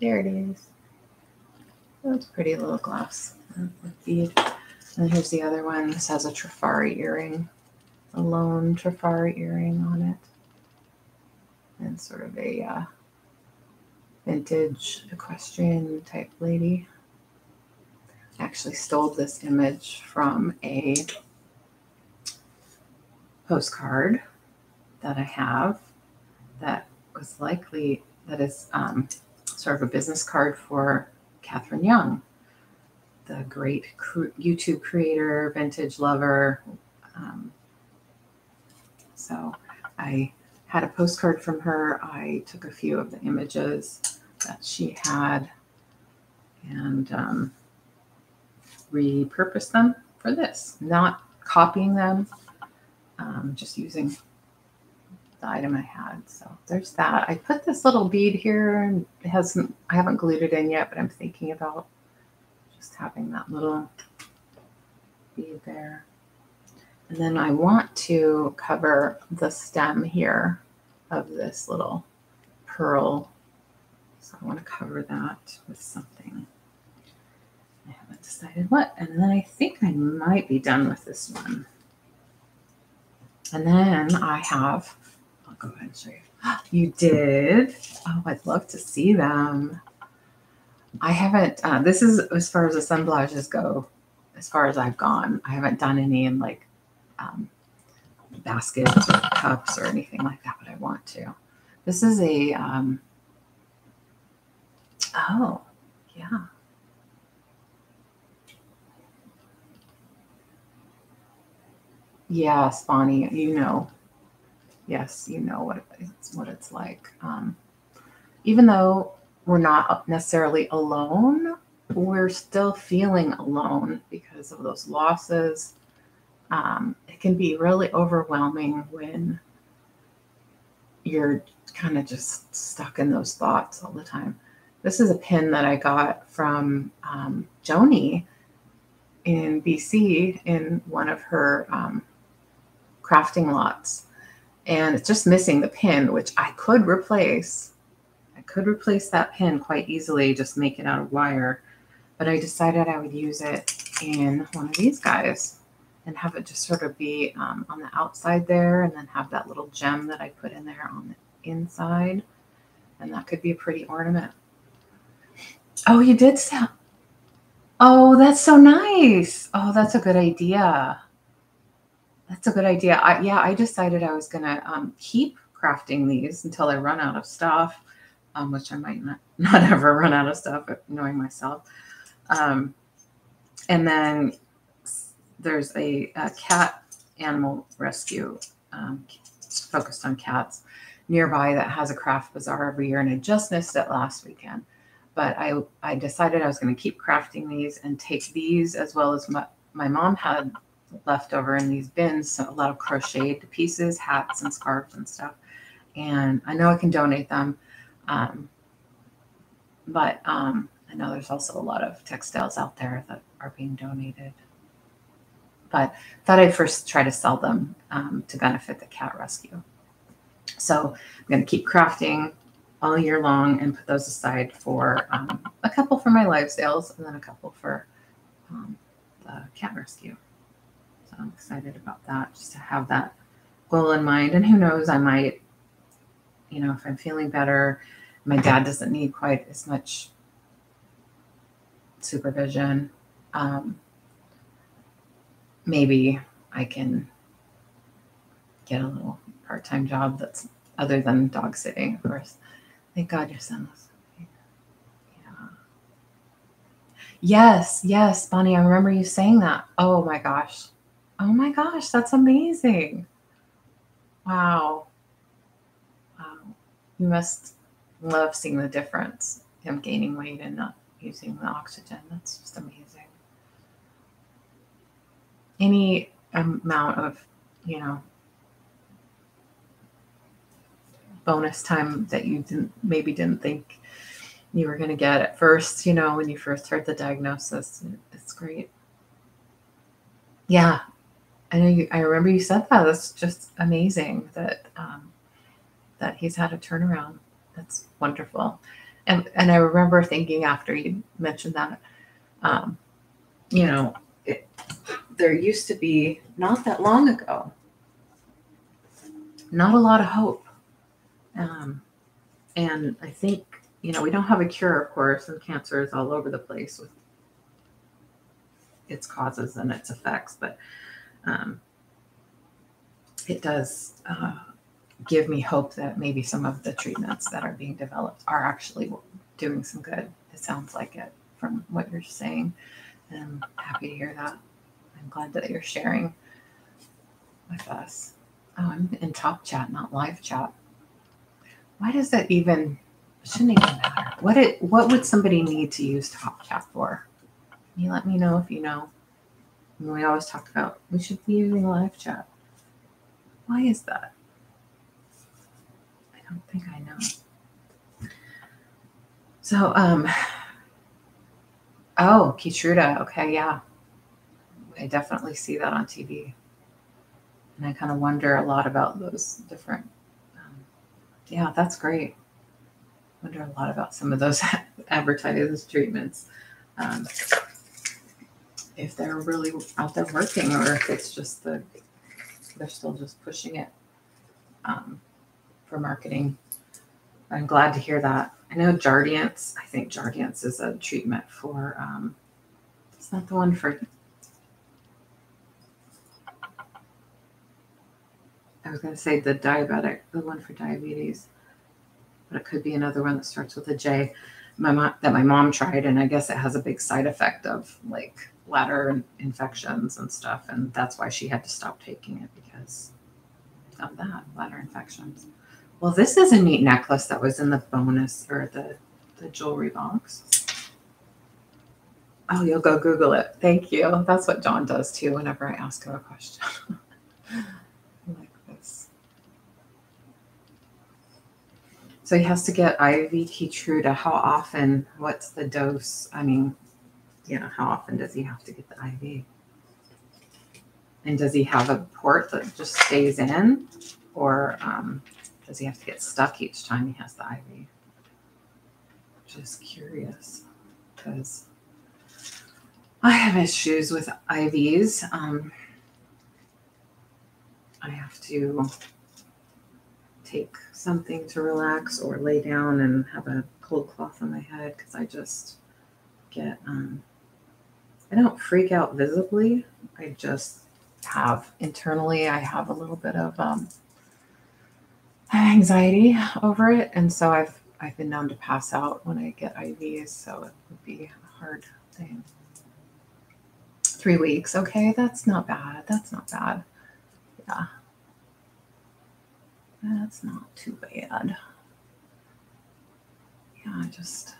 There it is. That's pretty little glass bead. And here's the other one. This has a Trifari earring, a lone Trifari earring on it. And sort of a uh, vintage equestrian type lady actually stole this image from a postcard that I have that was likely, that is um, sort of a business card for Catherine Young, the great YouTube creator, vintage lover. Um, so I had a postcard from her. I took a few of the images that she had and um, repurpose them for this, not copying them, um, just using the item I had. So there's that. I put this little bead here and it hasn't, I haven't glued it in yet, but I'm thinking about just having that little bead there. And then I want to cover the stem here of this little pearl. So I want to cover that with something decided what. And then I think I might be done with this one. And then I have, I'll go ahead and show you. You did? Oh, I'd love to see them. I haven't, uh, this is as far as assemblages go, as far as I've gone. I haven't done any in like um, baskets or cups or anything like that, but I want to. This is a, um, oh, yeah. Yes, Bonnie, you know. Yes, you know what it's what it's like. Um, even though we're not necessarily alone, we're still feeling alone because of those losses. Um, it can be really overwhelming when you're kind of just stuck in those thoughts all the time. This is a pin that I got from um, Joni in BC in one of her um, crafting lots. and it's just missing the pin, which I could replace. I could replace that pin quite easily, just make it out of wire, but I decided I would use it in one of these guys and have it just sort of be um, on the outside there and then have that little gem that I put in there on the inside. And that could be a pretty ornament. Oh, you did sound. Oh, that's so nice. Oh, that's a good idea. That's a good idea. I, yeah, I decided I was going to um, keep crafting these until I run out of stuff, um, which I might not, not ever run out of stuff, knowing myself. Um, and then there's a, a cat animal rescue um, focused on cats nearby that has a craft bazaar every year, and I just missed it last weekend. But I, I decided I was going to keep crafting these and take these as well as my, my mom had left over in these bins, so a lot of crocheted pieces, hats and scarves and stuff. And I know I can donate them. Um, but um, I know there's also a lot of textiles out there that are being donated. But thought I'd first try to sell them um, to benefit the cat rescue. So I'm going to keep crafting all year long and put those aside for um, a couple for my live sales and then a couple for um, the cat rescue. I'm excited about that, just to have that goal in mind. And who knows, I might, you know, if I'm feeling better, my dad doesn't need quite as much supervision. Um, maybe I can get a little part time job that's other than dog sitting, of course. Thank God your son was. Yeah. Yes, yes, Bonnie, I remember you saying that. Oh my gosh. Oh my gosh, that's amazing. Wow. Wow. You must love seeing the difference, him gaining weight and not using the oxygen. That's just amazing. Any amount of, you know, bonus time that you didn't maybe didn't think you were going to get at first, you know, when you first heard the diagnosis. It's great. Yeah. I know you, I remember you said that. That's just amazing that, um, that he's had a turnaround. That's wonderful. And, and I remember thinking after you mentioned that, um, you know, it, there used to be not that long ago, not a lot of hope um, and I think, you know, we don't have a cure, of course, and cancer is all over the place with its causes and its effects, but um, it does uh, give me hope that maybe some of the treatments that are being developed are actually doing some good. It sounds like it from what you're saying. And I'm happy to hear that. I'm glad that you're sharing with us. Oh, I'm in top chat, not live chat why does that even shouldn't even matter? What it what would somebody need to use Top Chat for? Can you let me know if you know? And we always talk about we should be using live chat. Why is that? I don't think I know. So um oh Keytruda, okay, yeah. I definitely see that on TV. And I kind of wonder a lot about those different yeah, that's great. Wonder a lot about some of those advertised treatments. Um, if they're really out there working or if it's just the they're still just pushing it um, for marketing. I'm glad to hear that. I know Jardiance, I think Jardiance is a treatment for, um, it's not the one for I was going to say the diabetic, the one for diabetes, but it could be another one that starts with a J. My mom, that my mom tried, and I guess it has a big side effect of like bladder infections and stuff, and that's why she had to stop taking it because of that bladder infections. Well, this is a neat necklace that was in the bonus or the the jewelry box. Oh, you'll go Google it. Thank you. That's what John does too whenever I ask him a question. Like this. So he has to get IV Keytruda. How often? What's the dose? I mean, you know, how often does he have to get the IV? And does he have a port that just stays in? or um, does he have to get stuck each time he has the IV? Just curious because I have issues with IVs. Um, I have to take something to relax or lay down and have a cold cloth on my head because I just get, um, I don't freak out visibly. I just have internally, I have a little bit of um, anxiety over it. And so I've, I've been known to pass out when I get IVs. So it would be a hard thing. Three weeks. Okay. That's not bad. That's not bad. Yeah. That's not too bad. Yeah, I just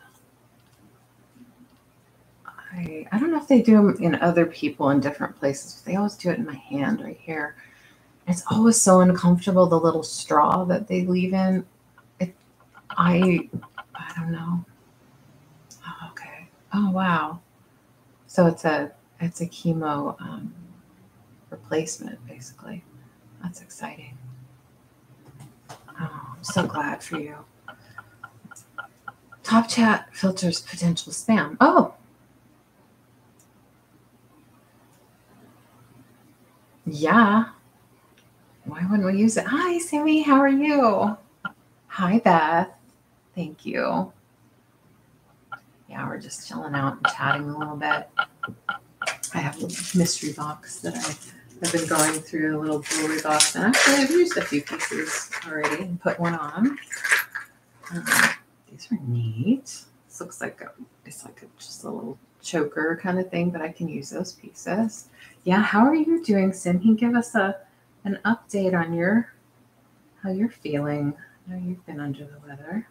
I I don't know if they do them in other people in different places. But they always do it in my hand right here. It's always so uncomfortable. The little straw that they leave in. It, I I don't know. Oh, okay. Oh wow. So it's a it's a chemo um, replacement basically. That's exciting. Oh, I'm so glad for you. Top chat filters potential spam. Oh. Yeah. Why wouldn't we use it? Hi, Sammy. How are you? Hi, Beth. Thank you. Yeah, we're just chilling out and chatting a little bit. I have a mystery box that I I've been going through a little jewelry box, and actually I've used a few pieces already and put one on. Um, these are neat. This looks like a, it's like a, just a little choker kind of thing, but I can use those pieces. Yeah, how are you doing, Sim? Can you give us a an update on your how you're feeling? I know you've been under the weather.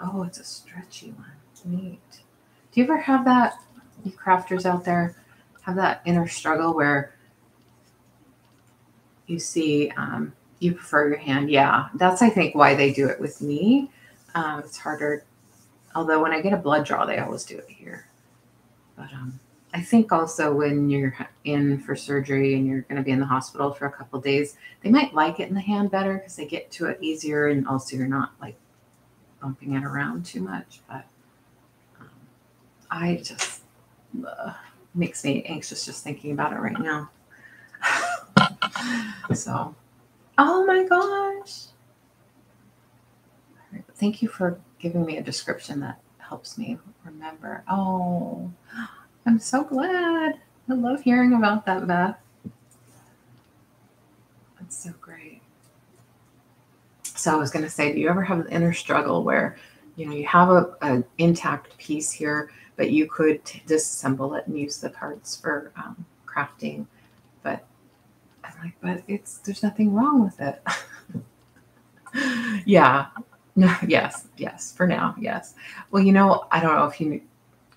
Oh, it's a stretchy one. Neat. Do you ever have that you crafters out there have that inner struggle where you see um, you prefer your hand. Yeah, that's I think why they do it with me. Um, it's harder. Although when I get a blood draw, they always do it here. But um, I think also when you're in for surgery and you're going to be in the hospital for a couple days, they might like it in the hand better because they get to it easier, and also you're not like bumping it around too much. But um, I just uh, makes me anxious just thinking about it right now. so, oh my gosh. thank you for giving me a description that helps me remember. Oh, I'm so glad. I love hearing about that, Beth. That's so great. So I was going to say, do you ever have an inner struggle where, you know, you have a, a intact piece here, but you could disassemble it and use the parts for um, crafting. But I'm like, but it's there's nothing wrong with it. yeah. No, yes, yes, for now, yes. Well, you know, I don't know if you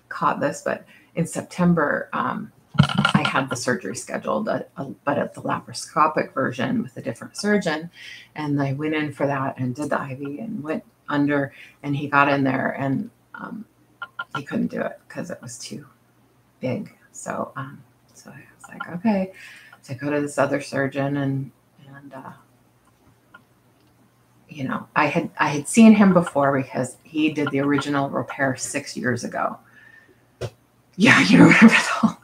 caught this, but in September, um, I had the surgery scheduled, uh, uh, but at the laparoscopic version with a different surgeon. And I went in for that and did the IV and went under, and he got in there and um, he couldn't do it because it was too big. So, um, so I was like, okay. So I go to this other surgeon and, and, uh, you know, I had, I had seen him before because he did the original repair six years ago. Yeah, you remember that.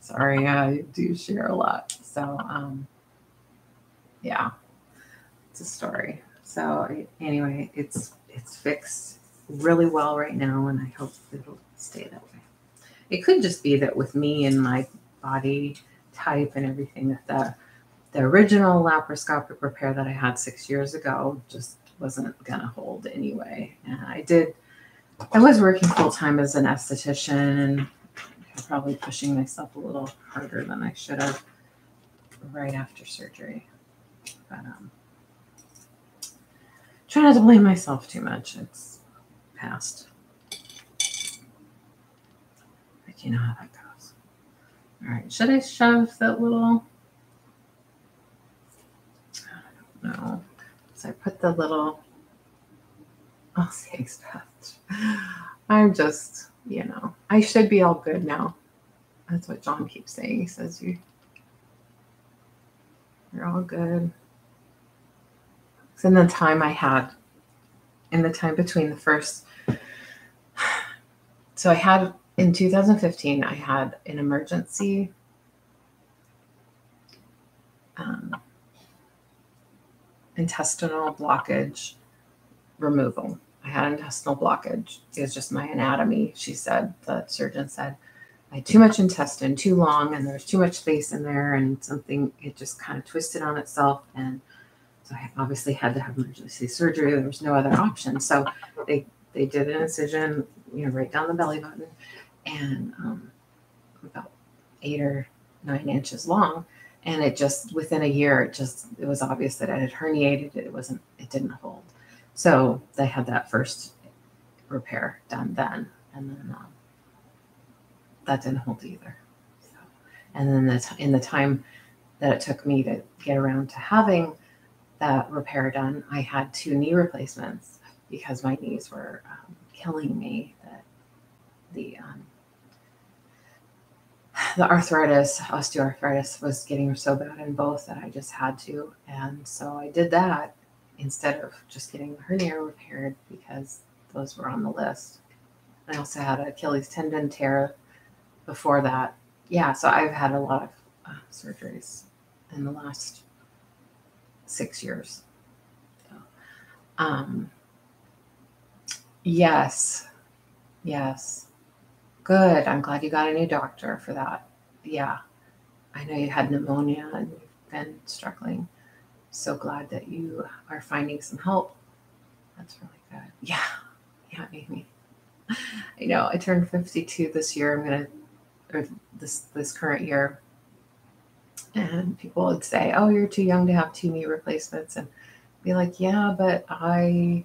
Sorry, I do share a lot. So, um, yeah, it's a story. So anyway, it's, it's fixed really well right now, and I hope it'll stay that way. It could just be that with me and my body type and everything, that the the original laparoscopic repair that I had six years ago just wasn't gonna hold anyway. And I did. I was working full time as an esthetician and probably pushing myself a little harder than I should have right after surgery. But um, try not to blame myself too much. It's past. But you know how that goes. All right, should I shove that little? I don't know. So I put the little. Thanks, Beth. I'm just, you know, I should be all good now. That's what John keeps saying. He says you You're all good. In the time I had, in the time between the first, so I had in 2015, I had an emergency um, intestinal blockage removal. I had intestinal blockage. It was just my anatomy. She said, the surgeon said, I had too much intestine, too long, and there's too much space in there, and something, it just kind of twisted on itself. And so I obviously had to have emergency surgery. There was no other option. So they, they did an incision, you know, right down the belly button and um, about eight or nine inches long. And it just within a year, it just it was obvious that it had herniated. It wasn't. It didn't hold. So they had that first repair done then, and then um, that didn't hold either. So, and then the t- in the time that it took me to get around to having that repair done, I had two knee replacements because my knees were um, killing me. That the um, the arthritis, osteoarthritis, was getting so bad in both that I just had to. And so I did that instead of just getting the hernia repaired because those were on the list. I also had Achilles tendon tear before that. Yeah, so I've had a lot of uh, surgeries in the last six years. So, um, yes, yes. Good. I'm glad you got a new doctor for that. Yeah. I know you had pneumonia and you've been struggling. So glad that you are finding some help. That's really good. Yeah. Yeah, Amy. I know. I turned 52 this year. I'm gonna or this this current year. And people would say, Oh, you're too young to have two knee replacements and be like, Yeah, but I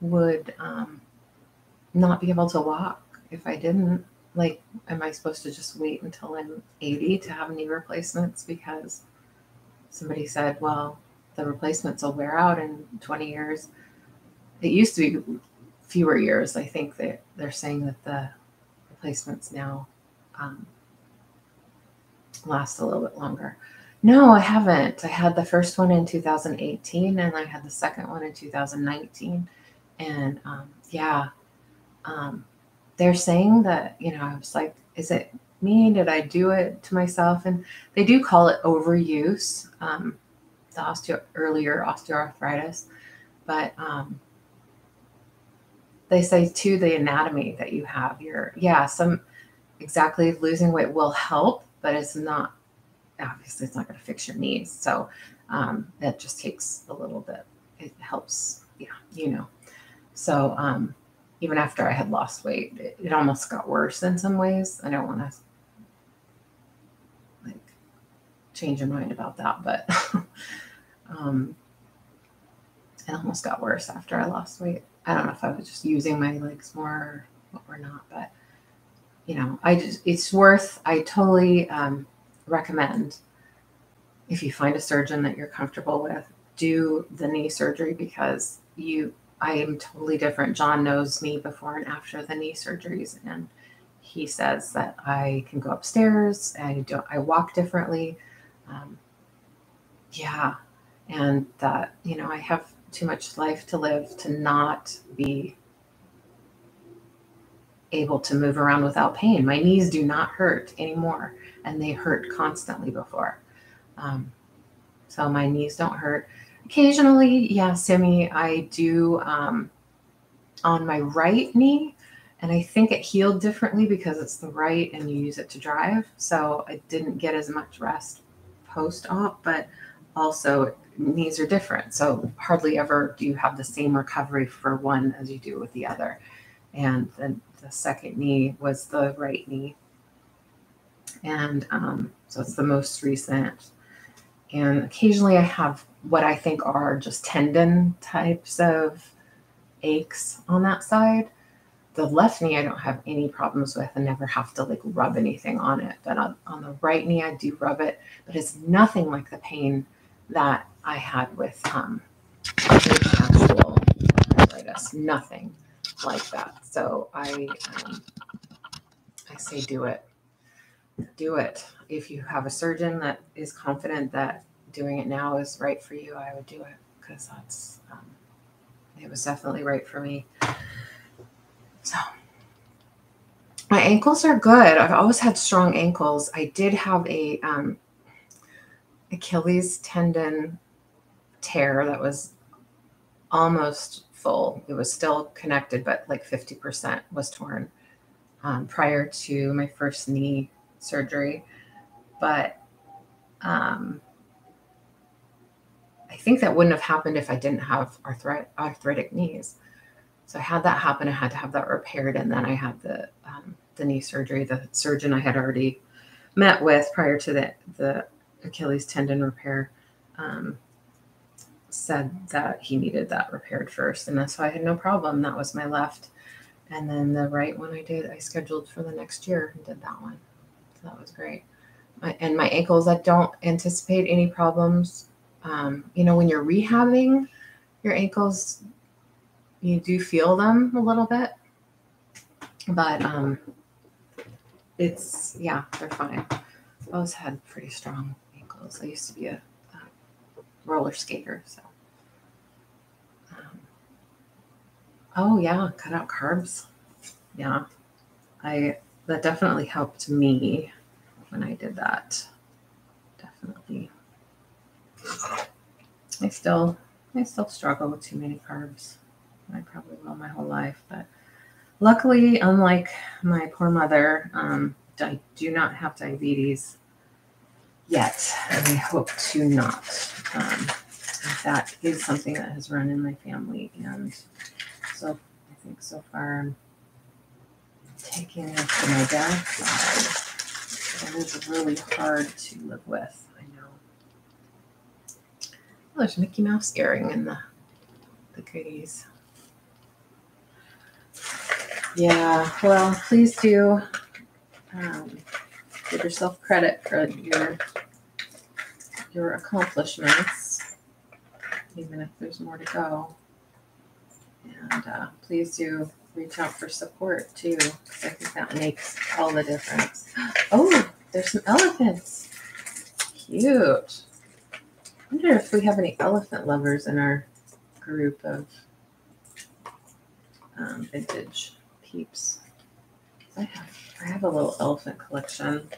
would um, not be able to walk if I didn't, like, am I supposed to just wait until I'm 80 to have knee replacements? Because somebody said, well, the replacements will wear out in 20 years. It used to be fewer years. I think that they're saying that the replacements now um, last a little bit longer. No, I haven't. I had the first one in 2018 and I had the second one in 2019. And um, yeah, um, they're saying that, you know, I was like, is it me? Did I do it to myself? And they do call it overuse, um, the osteo earlier osteoarthritis, but um, they say too the anatomy that you have. Your yeah, some exactly losing weight will help, but it's not obviously it's not going to fix your knees. So um, that just takes a little bit. It helps, yeah, you know. So um, even after I had lost weight, it, it almost got worse in some ways. I don't want to like change your mind about that, but um, it almost got worse after I lost weight. I don't know if I was just using my legs more or not, but you know, I just it's worth. I totally um, recommend if you find a surgeon that you're comfortable with, do the knee surgery because you I am totally different. John knows me before and after the knee surgeries, and he says that I can go upstairs. I don't. I walk differently. Um, yeah, and that you know I have too much life to live to not be able to move around without pain. My knees do not hurt anymore, and they hurt constantly before. Um, so my knees don't hurt occasionally, yeah, Simi, I do um, on my right knee. And I think it healed differently because it's the right and you use it to drive. So I didn't get as much rest post op, but also knees are different. So hardly ever do you have the same recovery for one as you do with the other. And then the second knee was the right knee. And um, so it's the most recent. And occasionally I have what I think are just tendon types of aches on that side. The left knee, I don't have any problems with and never have to like rub anything on it. But on, on the right knee, I do rub it, but it's nothing like the pain that I had with um, arthritis. Nothing like that. So I, um, I say do it. Do it. If you have a surgeon that is confident that doing it now is right for you, I would do it because that's um, it was definitely right for me. So my ankles are good. I've always had strong ankles. I did have a um, Achilles tendon tear that was almost full. It was still connected, but like 50% was torn um, prior to my first knee surgery. But um, I think that wouldn't have happened if I didn't have arthritic, arthritic knees. So I had that happen. I had to have that repaired, and then I had the um, the knee surgery. The surgeon I had already met with prior to the the Achilles tendon repair um, said that he needed that repaired first, and that's why I had no problem. That was my left, and then the right one I did. I scheduled for the next year and did that one. That was great. And my ankles, I don't anticipate any problems. Um, you know, when you're rehabbing your ankles, you do feel them a little bit, but um, it's yeah, they're fine. I always had pretty strong ankles. I used to be a, a roller skater, so. Um, oh yeah, cut out carbs. Yeah, I that definitely helped me when I did that. Definitely. I still I still struggle with too many carbs. I probably will my whole life, but luckily, unlike my poor mother, um, I do not have diabetes yet, and I hope to not. Um, that is something that has run in my family, and so I think so far taking it to my dad's side. It is really hard to live with. I know. Oh, there's Mickey Mouse earring in the the goodies. Yeah, well, please do um, give yourself credit for your your accomplishments, even if there's more to go. And uh, please do reach out for support too, I think that makes all the difference. Oh, there's some elephants. Cute. I wonder if we have any elephant lovers in our group of um, vintage peeps. I have I have a little elephant collection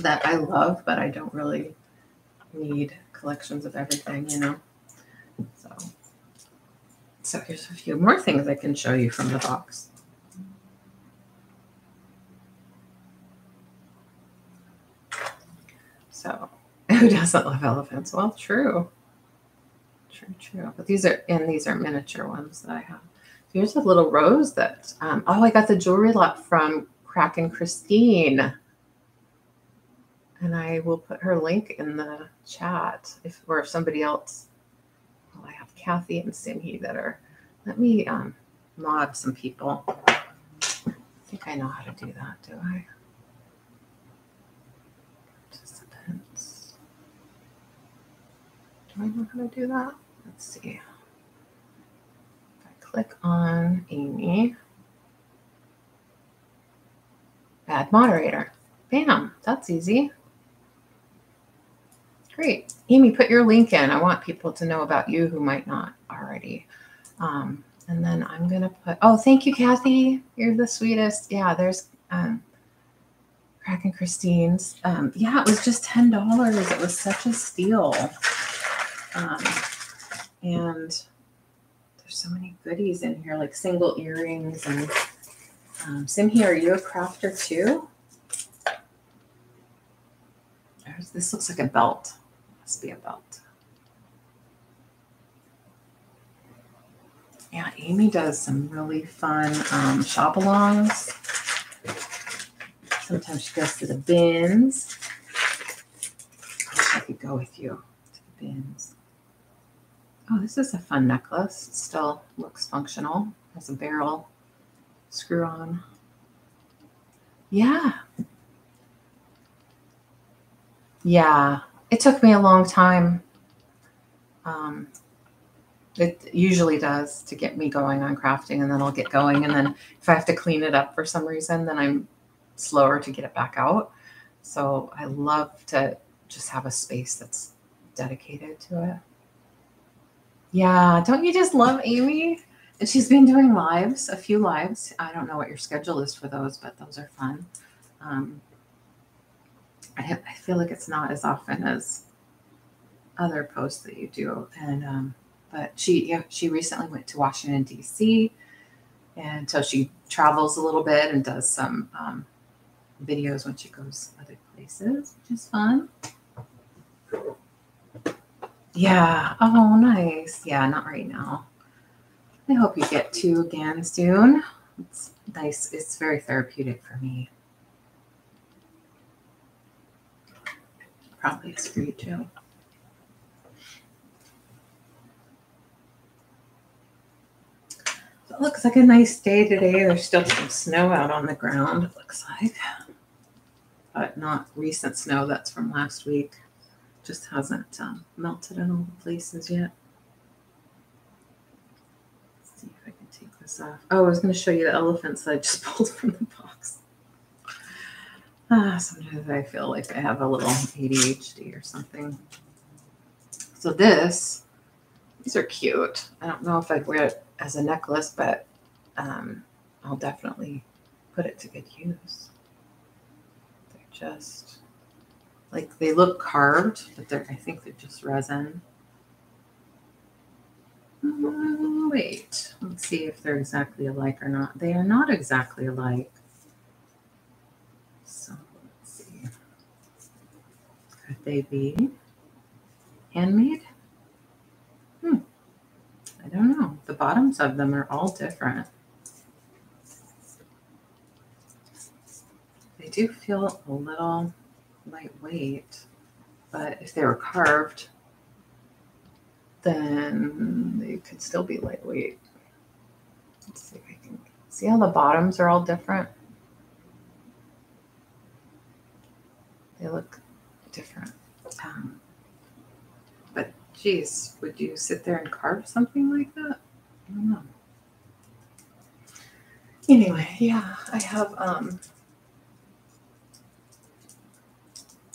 that I love, but I don't really need collections of everything, you know. So, so here's a few more things I can show you from the box. So, who doesn't love elephants? Well, true. True, true. But these are, and these are miniature ones that I have. Here's a little rose that, um, oh, I got the jewelry lot from Kraken Christine. And I will put her link in the chat if, or if somebody else, Kathy and Simhi that are, let me um, mod some people. I think I know how to do that, do I? Participants. Do I know how to do that? Let's see If I click on Amy. Add moderator. Bam, that's easy. Great. Amy, put your link in. I want people to know about you who might not already. Um, and then I'm going to put, oh, thank you, Kathy. You're the sweetest. Yeah, there's um, Kraken Christine's. Um, yeah, it was just $10. It was such a steal. Um, and there's so many goodies in here, like single earrings and um, Simhi, are you a crafter too? This looks like a belt. Must be a belt. Yeah, Amy does some really fun um, shop-alongs. Sometimes she goes to the bins. I I could go with you to the bins. Oh, this is a fun necklace. It still looks functional. Has a barrel screw on. Yeah. Yeah. It took me a long time. Um, it usually does to get me going on crafting, and then I'll get going. And then if I have to clean it up for some reason, then I'm slower to get it back out. So I love to just have a space that's dedicated to it. Yeah, don't you just love Amy? And she's been doing lives, a few lives. I don't know what your schedule is for those, but those are fun. Um, I, I feel like it's not as often as other posts that you do, and um, but she yeah, she recently went to Washington D.C. and so she travels a little bit and does some um, videos when she goes to other places, which is fun. Yeah. Oh, nice. Yeah, not right now. I hope you get to again soon. It's nice. It's very therapeutic for me. Probably is for you too. So it looks like a nice day today. There's still some snow out on the ground, it looks like. But not recent snow, that's from last week. Just hasn't um, melted in all the places yet. Let's see if I can take this off. Oh, I was going to show you the elephants I just pulled from the box. Ah, sometimes I feel like I have a little ADHD or something. So this, these are cute. I don't know if I'd wear it as a necklace, but um, I'll definitely put it to good use. They're just like they look carved, but they're I think they're just resin. Mm, wait, let's see if they're exactly alike or not. They are not exactly alike. So let's see. Could they be handmade? Hmm. I don't know. The bottoms of them are all different. They do feel a little lightweight, but if they were carved, then they could still be lightweight. Let's see if I can see how the bottoms are all different. They look different. Um, but geez, would you sit there and carve something like that? I don't know. Anyway, yeah, I have um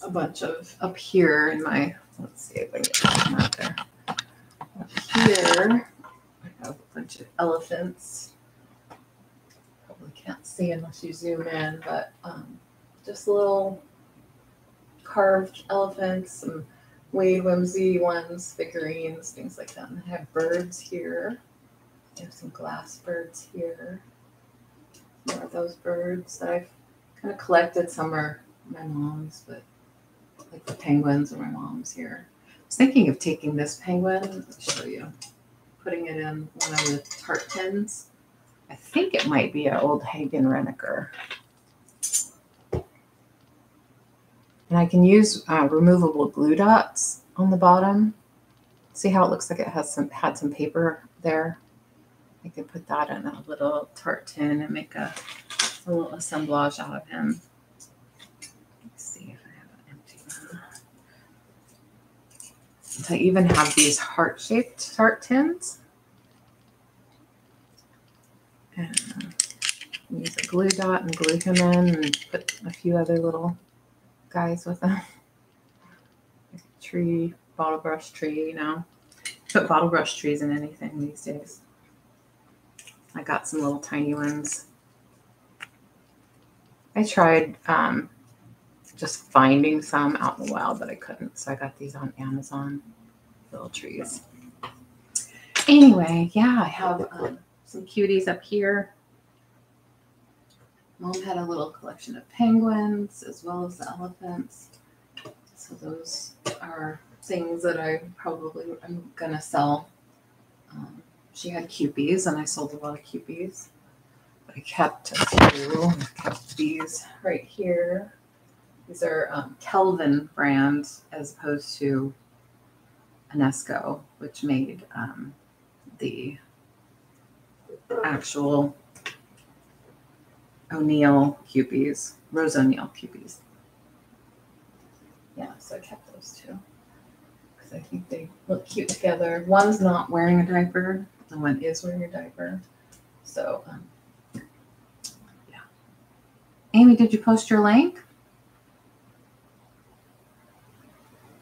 a bunch of up here in my let's see if I can get them out there. Up here, I have a bunch of elephants. Probably can't see unless you zoom in, but um, just a little carved elephants, some mm. Wade Whimsy ones, figurines, things like that. And I have birds here. I have some glass birds here. More of those birds that I've kind of collected. Some are my mom's, but like the penguins are my mom's here. I was thinking of taking this penguin, let show you, putting it in one of the tart tins. I think it might be an old Hagen Renaker. And I can use uh, removable glue dots on the bottom. See how it looks like it has some had some paper there? I could put that in a little tart tin and make a, a little assemblage out of him. See if I even have these heart-shaped tart tins. And use a glue dot and glue him in and put a few other little guys with a tree, bottle brush tree, you know. Put bottle brush trees in anything these days. I got some little tiny ones. I tried um, just finding some out in the wild, but I couldn't. So I got these on Amazon, little trees. Anyway, yeah, I have um, some cuties up here. Mom had a little collection of penguins as well as the elephants. So those are things that I probably am gonna sell. Um, she had Kewpies, and I sold a lot of Kewpies. But I kept a few. I kept these right here. These are um, Kelvin brand as opposed to Enesco, which made um, the actual O'Neill Kewpies, Rose O'Neill Kewpies. Yeah, so I kept those two because I think they look cute together. One's not wearing a diaper, and one is wearing a diaper. So, um, yeah. Amy, did you post your link?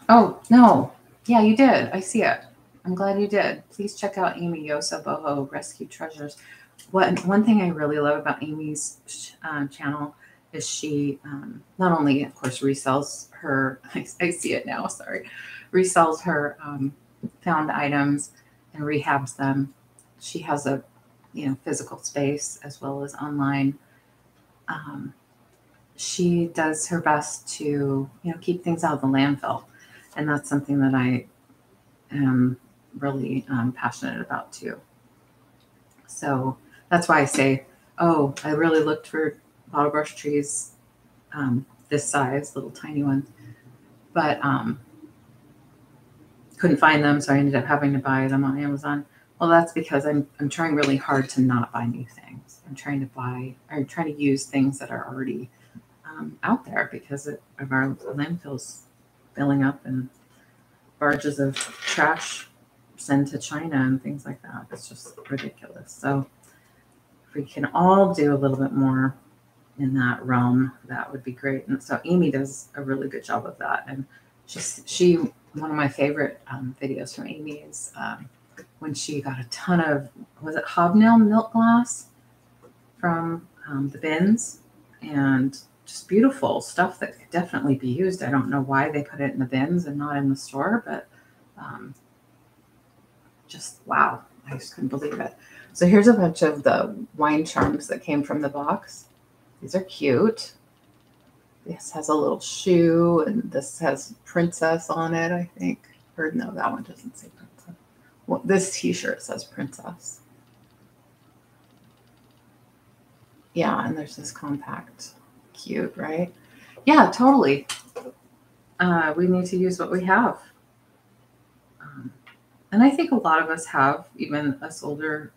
Oh, no. Yeah, you did. I see it. I'm glad you did. Please check out Amy Yosa Boho Rescue Treasures. What one thing I really love about Amy's um, channel is she um, not only, of course, resells her. I, I, see it now. Sorry, resells her um, found items and rehabs them. She has a you know physical space as well as online. Um, she does her best to you know keep things out of the landfill, and that's something that I am really um, passionate about too. So that's why I say, oh, I really looked for bottle brush trees um, this size, little tiny ones, but um, couldn't find them, so I ended up having to buy them on Amazon. Well, that's because I'm I'm trying really hard to not buy new things. I'm trying to buy, I'm trying to use things that are already um, out there because of our landfills filling up and barges of trash sent to China and things like that. It's just ridiculous. So if we can all do a little bit more in that realm, that would be great. And so Amy does a really good job of that. And she's she one of my favorite um, videos from Amy is um, when she got a ton of was it hobnail milk glass from um, the bins and just beautiful stuff that could definitely be used. I don't know why they put it in the bins and not in the store, but um, just wow, I just couldn't believe it. So here's a bunch of the wine charms that came from the box. These are cute. This has a little shoe, and this has princess on it, I think. Or no, that one doesn't say princess. Well, this t-shirt says princess. Yeah, and there's this compact cute, right? Yeah, totally. Uh, we need to use what we have. Um, and I think a lot of us have, even us older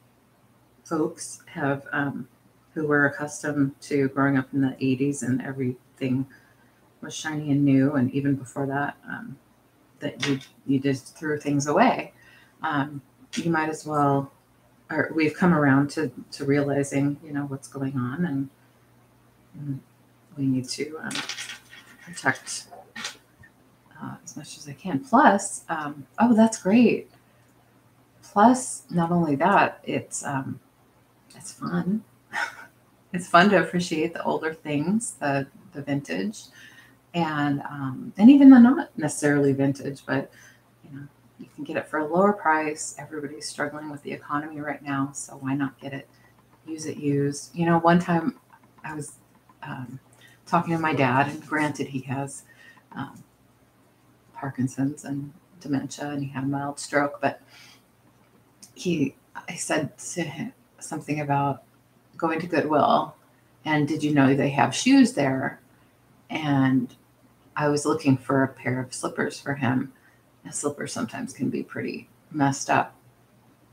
folks have, um, who were accustomed to growing up in the 80s and everything was shiny and new. And even before that, um, that you, you just threw things away. Um, you might as well, or we've come around to, to realizing, you know, what's going on and, and we need to um, protect uh, as much as I can. Plus, um, oh, that's great. Plus, not only that, it's um, it's fun. it's fun to appreciate the older things, the the vintage, and um, and even the not necessarily vintage, but you know you can get it for a lower price. Everybody's struggling with the economy right now, so why not get it? Use it used. You know, one time I was um, talking to my dad, and granted, he has um, Parkinson's and dementia, and he had a mild stroke, but he, I said to him something about going to Goodwill, and did you know they have shoes there? And I was looking for a pair of slippers for him. And slippers sometimes can be pretty messed up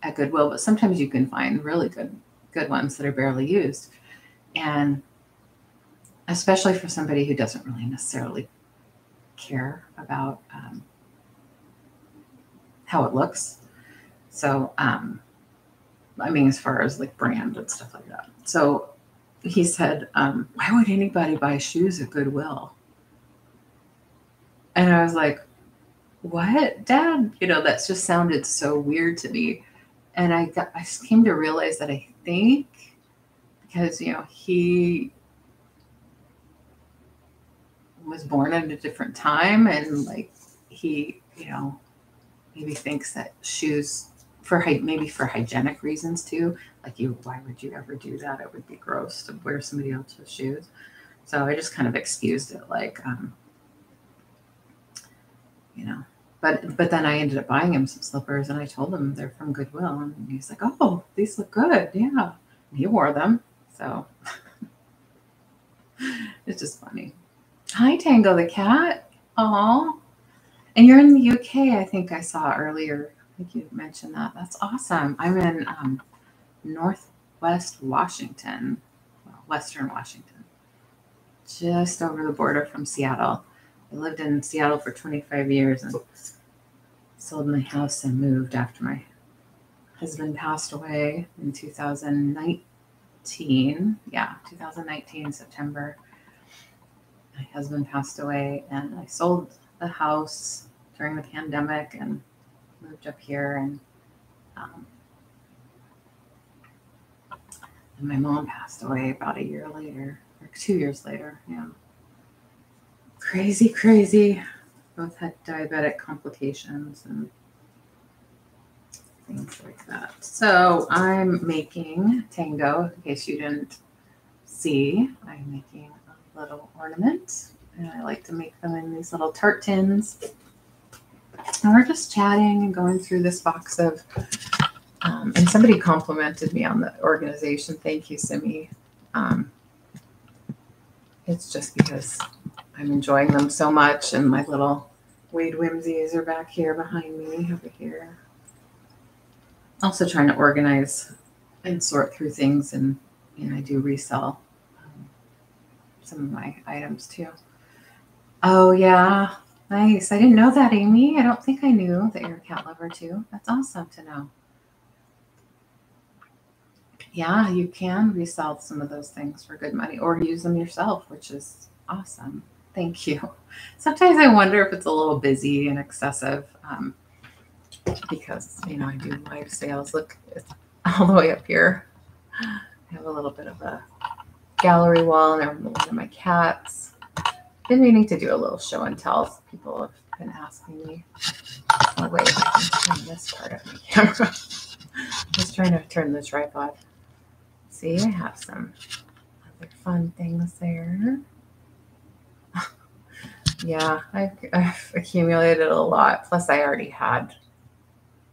at Goodwill, but sometimes you can find really good good ones that are barely used. And especially for somebody who doesn't really necessarily care about um, how it looks. So, um, I mean, as far as like brand and stuff like that. So he said, um, Why would anybody buy shoes at Goodwill? And I was like, What, Dad? You know, that's just sounded so weird to me. And I got, I came to realize that I think because, you know, he was born at a different time and like he you know maybe thinks that shoes for maybe for hygienic reasons too like you why would you ever do that it would be gross to wear somebody else's shoes so i just kind of excused it like um you know but but then i ended up buying him some slippers and i told him they're from goodwill and he's like oh these look good yeah and he wore them so it's just funny Hi, Tango the cat. Oh, and you're in the UK. I think I saw earlier. Think you mentioned that. That's awesome. I'm in um, Northwest Washington, Western Washington, just over the border from Seattle. I lived in Seattle for 25 years and sold my house and moved after my husband passed away in 2019. Yeah, 2019 September my husband passed away and I sold the house during the pandemic and moved up here and um, and my mom passed away about a year later or two years later yeah. Crazy crazy. Both had diabetic complications and things like that. So i'm making tango in case you didn't see. I'm making a little ornament and i like to make them in these little tart tins and we're just chatting and going through this box of um, and somebody complimented me on the organization. Thank you simi. Um, it's just because i'm enjoying them so much and my little wade whimsies are back here behind me over here. Also trying to organize and sort through things and you know i do resell um, some of my items too. Oh yeah Nice. I didn't know that, Amy. I don't think I knew that you're a cat lover too. That's awesome to know. Yeah, you can resell some of those things for good money or use them yourself, which is awesome. Thank you. Sometimes I wonder if it's a little busy and excessive um, because, you know, I do live sales. Look, it's all the way up here. I have a little bit of a gallery wall and there are one of my cats been meaning to do a little show and tell. People have been asking me. Oh wait, turn this part of the camera. Just trying to turn the tripod. See, I have some other fun things there. yeah, I've, I've accumulated a lot. Plus, I already had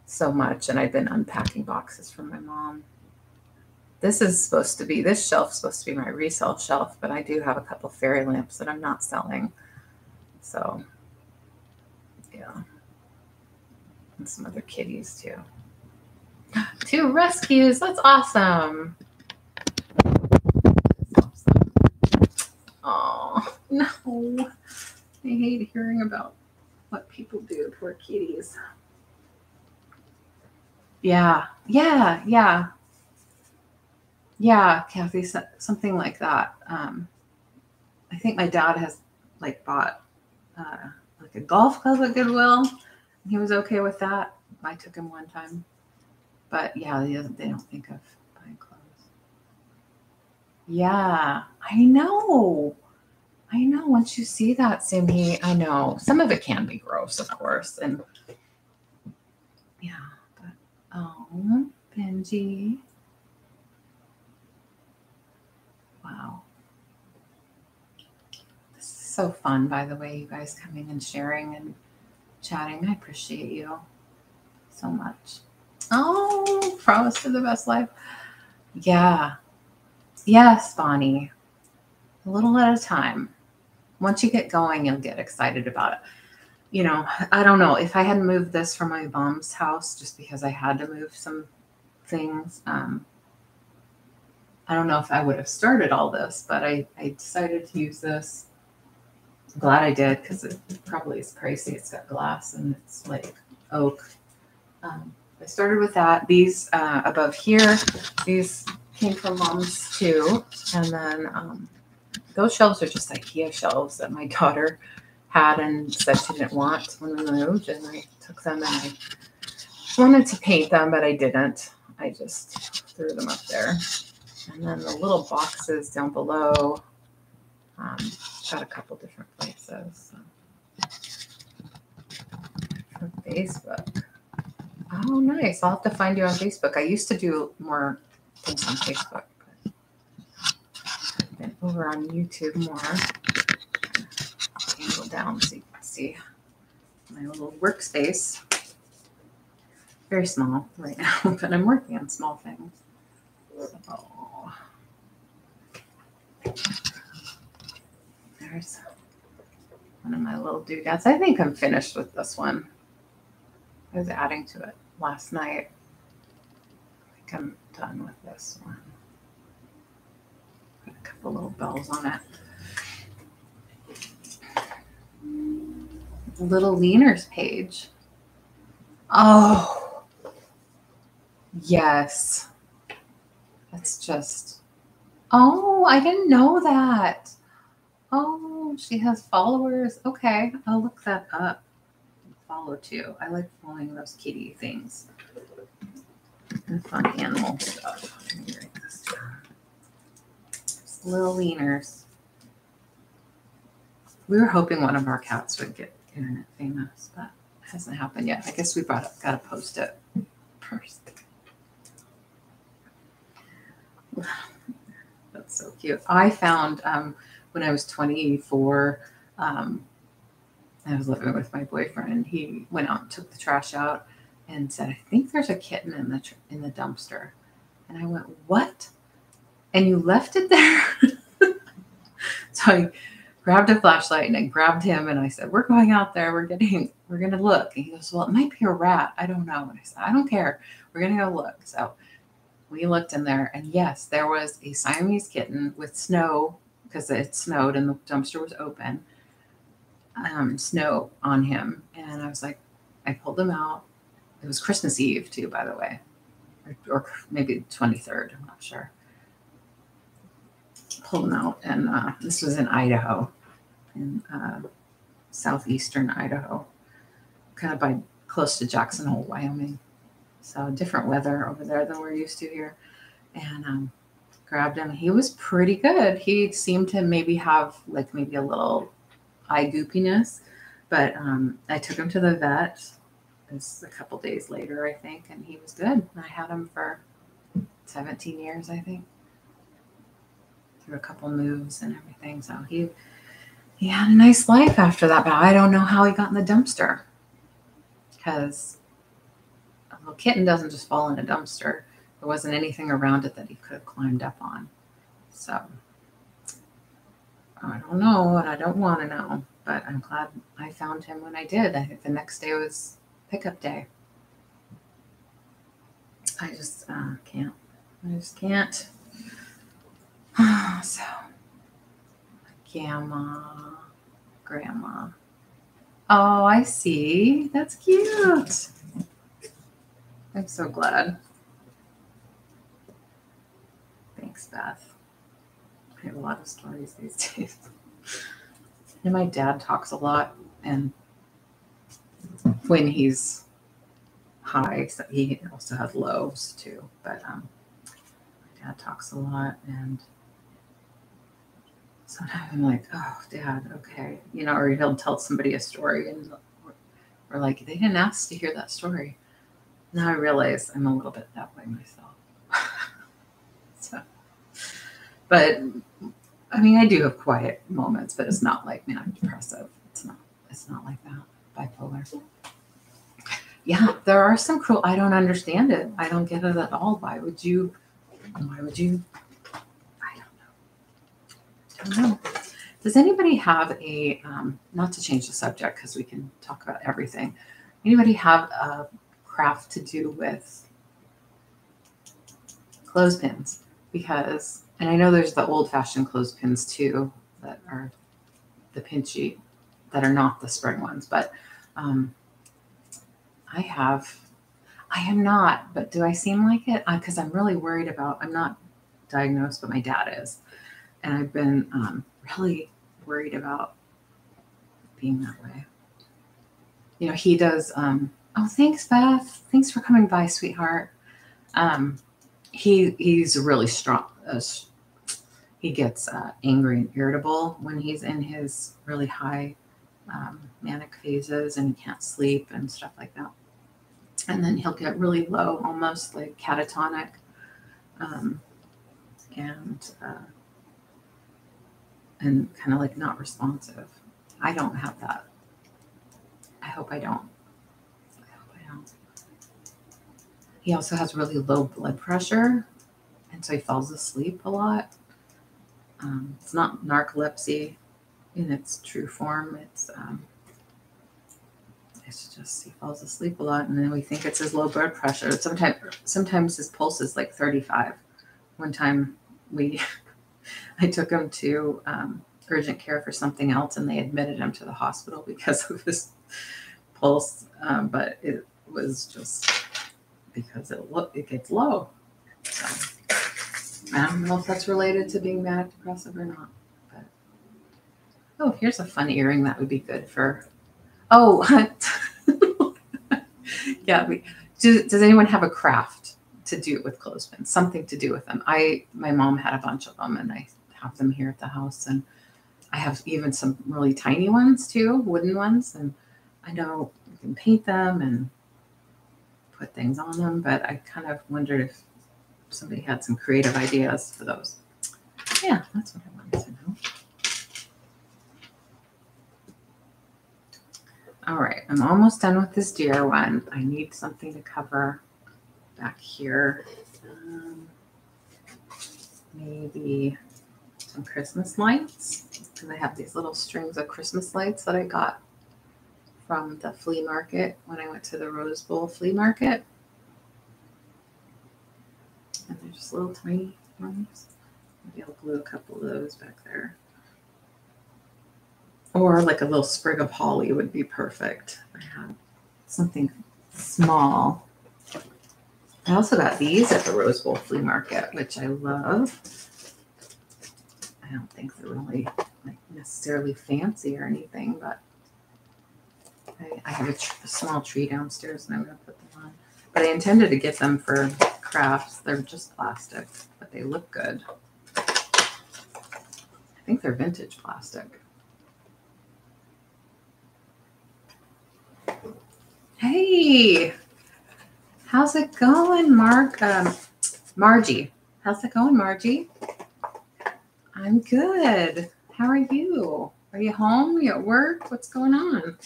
so much, and I've been unpacking boxes from my mom. This is supposed to be, this shelf supposed to be my resale shelf, but I do have a couple fairy lamps that I'm not selling. So, yeah. And some other kitties too. Two rescues. That's awesome. Oh, no. I hate hearing about what people do to poor kitties. Yeah, yeah, yeah. Yeah, Kathy, something like that. Um, I think my dad has like bought uh, like a golf club at Goodwill. He was okay with that. I took him one time, but yeah, they, don't, they don't think of buying clothes. Yeah, I know. I know. Once you see that, Simi, I know some of it can be gross, of course, and yeah, but oh, Benji. Wow. This is so fun, by the way, you guys coming and sharing and chatting. I appreciate you so much. Oh, promise to the best life. Yeah. Yes, Bonnie. A little at a time. Once you get going, you'll get excited about it. You know, I don't know if I hadn't moved this from my mom's house just because I had to move some things. Um, I don't know if I would have started all this, but I, I decided to use this. I'm glad I did because it probably is pricey. It's got glass and it's like oak. Um, I started with that. These uh, above here, these came from mom's too. And then um, those shelves are just IKEA shelves that my daughter had and said she didn't want when we moved. And I took them and I wanted to paint them, but I didn't. I just threw them up there. And then the little boxes down below, um, got a couple different places. So. Facebook. Oh, nice. I'll have to find you on Facebook. I used to do more things on Facebook, but I've been over on YouTube more. Angle down so you can see my little workspace. Very small right now, but I'm working on small things. So. There's one of my little doodads. I think I'm finished with this one. I was adding to it last night. I think I'm done with this one. Put a couple little bells on it. Little Leaners page. Oh, yes. That's just Oh, I didn't know that. Oh, she has followers. Okay, I'll look that up. follow too. I like following those kitty things and fun animal stuff. Little wieners. We were hoping one of our cats would get internet famous, but hasn't happened yet. I guess we brought up, gotta post it first. That's so cute. I found um, when I was 24, um, I was living with my boyfriend. He went out and took the trash out and said, "I think there's a kitten in the tr- in the dumpster." And I went, "What?" And you left it there? so I grabbed a flashlight and I grabbed him and I said, "We're going out there. We're getting. We're gonna look." And he goes, "Well, it might be a rat. I don't know." And I said, "I don't care. We're gonna go look." So we looked in there, and yes, there was a Siamese kitten with snow because it snowed and the dumpster was open. Um, snow on him, and I was like, I pulled him out. It was Christmas Eve too, by the way, or, or maybe twenty third. I'm not sure. Pulled him out, and uh, this was in Idaho, in uh, southeastern Idaho, kind of by close to Jackson Hole, Wyoming. So different weather over there than we're used to here. And um, grabbed him. He was pretty good. He seemed to maybe have like maybe a little eye goopiness, but um, I took him to the vet. It was a couple days later, I think, and he was good. I had him for 17 years, I think, through a couple moves and everything. So he he had a nice life after that, but I don't know how he got in the dumpster because little kitten doesn't just fall in a dumpster. There wasn't anything around it that he could have climbed up on. So I don't know, and I don't want to know, but I'm glad I found him when I did. I think the next day was pickup day. I just uh, can't. I just can't. so, Gamma, Grandma. Oh, I see. That's cute. I'm so glad. Thanks, Beth. I have a lot of stories these days. And my dad talks a lot, and when he's high, so he also has lows too. But um, my dad talks a lot, and sometimes I'm like, "Oh, Dad, okay," you know, or he'll tell somebody a story, and we're like, "They didn't ask to hear that story." Now I realize I'm a little bit that way myself. so, but I mean, I do have quiet moments, but it's not like manic depressive. It's not. It's not like that. Bipolar. Yeah, there are some cruel. I don't understand it. I don't get it at all. Why would you? Why would you? I don't know. I don't know. Does anybody have a? Um, not to change the subject because we can talk about everything. Anybody have a craft to do with clothespins? Because and I know there's the old fashioned clothespins too that are the pinchy that are not the spring ones, but um, I have, I am not, but do I seem like it? Because I'm really worried about, I'm not diagnosed, but my dad is. And I've been um, really worried about being that way. You know, he does, um, oh, thanks, Beth. Thanks for coming by, sweetheart. Um, he he's really strong. Uh, he gets uh, angry and irritable when he's in his really high um, manic phases and he can't sleep and stuff like that. And then he'll get really low, almost like catatonic, um, and uh, and kind of like not responsive. I don't have that. I hope I don't. I hope I don't. He also has really low blood pressure, and so he falls asleep a lot. Um, it's not narcolepsy in its true form. It's um, it's just he falls asleep a lot, and then we think it's his low blood pressure. Sometimes sometimes his pulse is like 35. One time we I took him to um, urgent care for something else, and they admitted him to the hospital because of his pulse. Um, but it was just because it lo- it gets low. So. I don't know if that's related to being manic depressive or not. But oh, here's a fun earring that would be good for. Oh, yeah. We, do, does anyone have a craft to do with clothespins? Something to do with them? I my mom had a bunch of them, and I have them here at the house, and I have even some really tiny ones too, wooden ones, and I know you can paint them and put things on them, but I kind of wondered if somebody had some creative ideas for those. Yeah, that's what I wanted to know. All right, I'm almost done with this deer one. I need something to cover back here. Um, maybe some Christmas lights because I have these little strings of Christmas lights that I got from the flea market when I went to the Rose Bowl flea market. And they're just little tiny ones. Maybe I'll glue a couple of those back there. Or like a little sprig of holly would be perfect. I have something small. I also got these at the Rose Bowl flea market, which I love. I don't think they're really like necessarily fancy or anything, but I, I have a, tr- a small tree downstairs and I'm going to put them on. But I intended to get them for crafts. They're just plastic, but they look good. I think they're vintage plastic. Hey, how's it going, Mark? Um, Margie, how's it going, Margie? I'm good. How are you? Are you home? Are you at work? What's going on?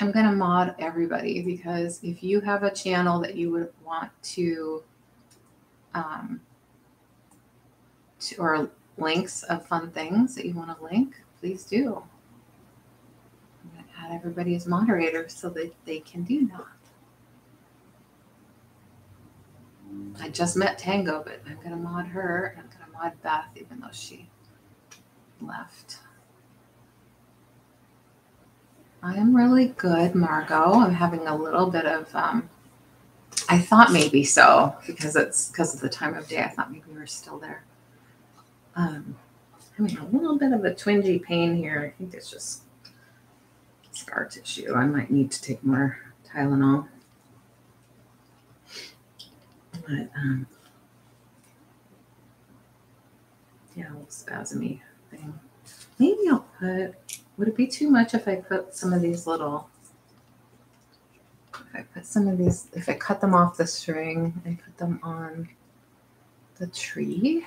I'm going to mod everybody because if you have a channel that you would want to, um, to or links of fun things that you want to link, please do. I'm going to add everybody as moderators so that they can do that. I just met Tango, but I'm going to mod her and I'm going to mod Beth even though she left. I am really good, Margot. I'm having a little bit of, um, I thought maybe so because it's because of the time of day. I thought maybe we were still there. Um, having a little bit of a twingy pain here. I think it's just scar tissue. I might need to take more Tylenol. But um, yeah, a little spasmy thing. Maybe I'll put would it be too much if I put some of these little, if I put some of these, if I cut them off the string and put them on the tree?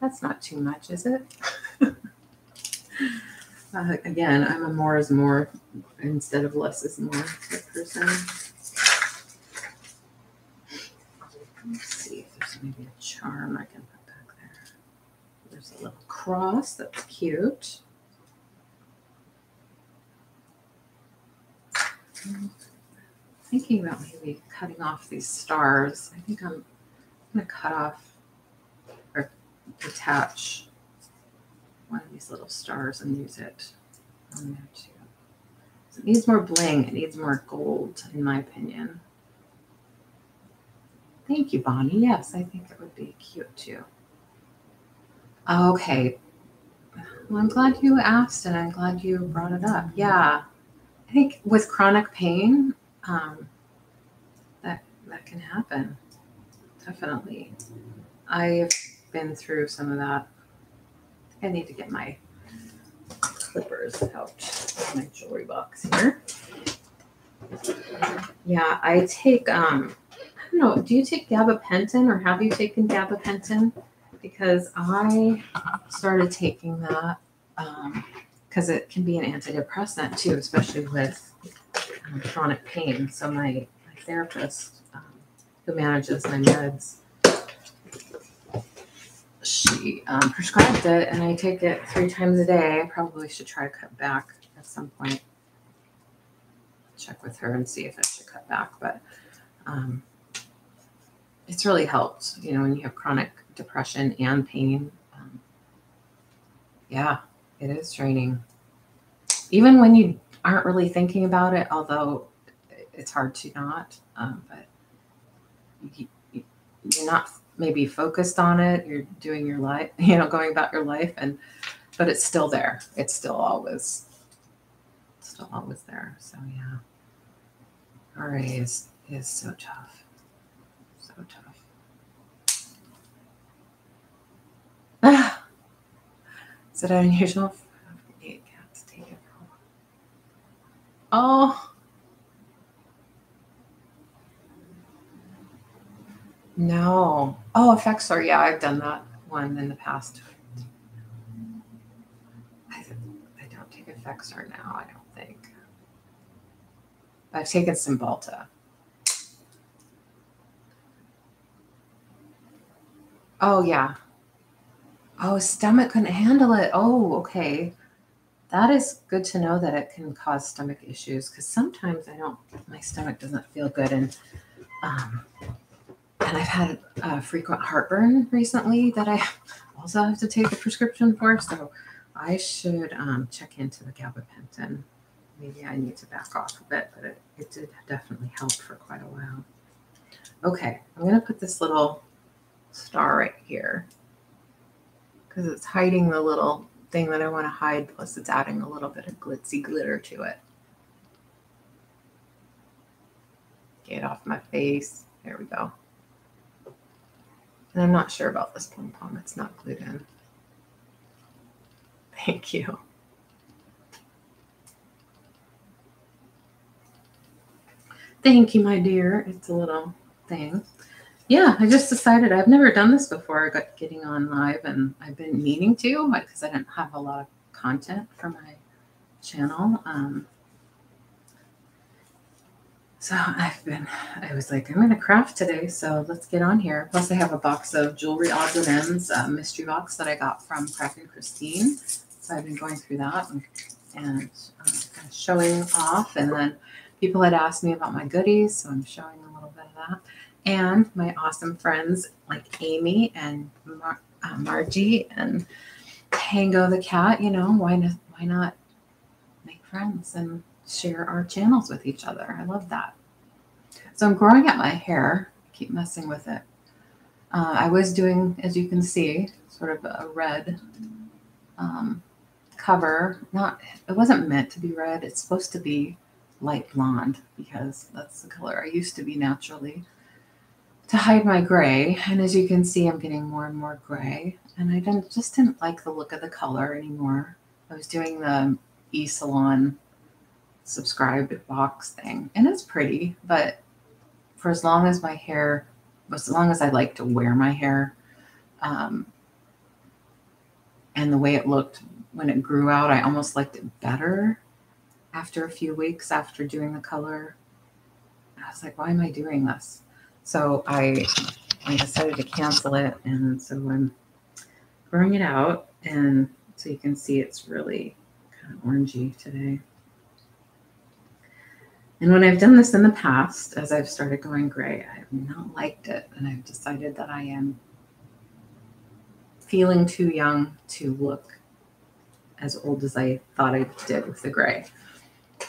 That's not too much, is it? uh, again, I'm a more is more instead of less is more person. Let's see if there's maybe a charm I can cross. That's cute. thinking about maybe cutting off these stars. I think I'm going to cut off or detach one of these little stars and use it on there too. So it needs more bling. It needs more gold, in my opinion. Thank you, Bonnie. Yes, I think it would be cute too. Okay. Well, I'm glad you asked and I'm glad you brought it up. Yeah. I think with chronic pain, um, that that can happen. Definitely. I've been through some of that. I need to get my clippers out my jewelry box here. Yeah, I take um I don't know, do you take gabapentin or have you taken gabapentin? Because I started taking that because um, it can be an antidepressant too, especially with um, chronic pain. So my, my therapist um, who manages my meds, she um, prescribed it, and I take it three times a day. I probably should try to cut back at some point. Check with her and see if I should cut back, but um, it's really helped. You know, when you have chronic depression and pain. Um, yeah, it is draining. Even when you aren't really thinking about it, although it's hard to not, um, but you, you're not maybe focused on it. You're doing your life, you know, going about your life, and but it's still there. It's still always still always there. So yeah. RA is is so tough. So tough. Ah. Is it unusual for eight cats to take it? Oh. No. Oh, Effexor. Yeah, I've done that one in the past. I, I don't take Effexor now, I don't think. I've taken Cymbalta. Oh, yeah. Oh, stomach couldn't handle it. Oh, okay. That is good to know that it can cause stomach issues because sometimes I don't, my stomach doesn't feel good. And, um, and I've had uh, frequent heartburn recently that I also have to take a prescription for. So I should um, check into the gabapentin. Maybe I need to back off a bit, but it, it did definitely help for quite a while. Okay, I'm going to put this little star right here because it's hiding the little thing that I want to hide, plus it's adding a little bit of glitzy glitter to it. Get off my face. There we go. And I'm not sure about this pom pom. It's not glued in. Thank you. Thank you, my dear. It's a little thing. Yeah, I just decided I've never done this before. I got getting on live, and I've been meaning to because I didn't have a lot of content for my channel. Um, so I've been, I was like, I'm going to craft today. So let's get on here. Plus, I have a box of jewelry odds and ends, a mystery box that I got from Kraken Christine. So I've been going through that and, and uh, kind of showing off. And then people had asked me about my goodies. So I'm showing a little bit of that. And my awesome friends like Amy and Mar- uh, Margie and Tango the cat, you know, why not, why not make friends and share our channels with each other. I love that. So I'm growing out my hair, keep messing with it. Uh, I was doing, as you can see, sort of a red um, cover. Not, it wasn't meant to be red. It's supposed to be light blonde because that's the color I used to be naturally to hide my gray. And as you can see, I'm getting more and more gray. And I didn't, just didn't like the look of the color anymore. I was doing the E Salon subscribe box thing. And it's pretty, but for as long as my hair, as long as I like to wear my hair, um, and the way it looked when it grew out, I almost liked it better after a few weeks after doing the color. I was like, why am I doing this? So I, I decided to cancel it. And so I'm growing it out. And so you can see it's really kind of orangey today. And when I've done this in the past, as I've started going gray, I have not liked it. And I've decided that I am feeling too young to look as old as I thought I did with the gray.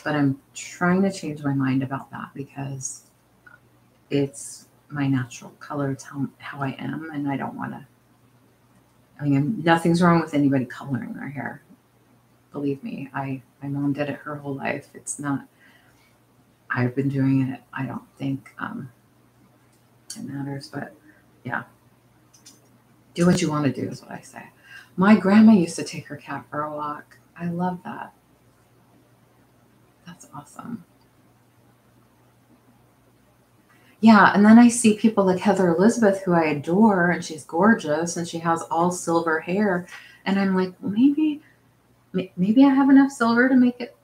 But I'm trying to change my mind about that because it's my natural color. It's how, how I am. And I don't want to, I mean, nothing's wrong with anybody coloring their hair. Believe me, I my mom did it her whole life. It's not I've been doing it. I don't think um, it matters, but yeah. Do what you want to do is what I say. My grandma used to take her cat for a walk. I love that. That's awesome. Yeah, and then I see people like Heather Elizabeth, who I adore, and she's gorgeous, and she has all silver hair, and I'm like, maybe, maybe I have enough silver to make it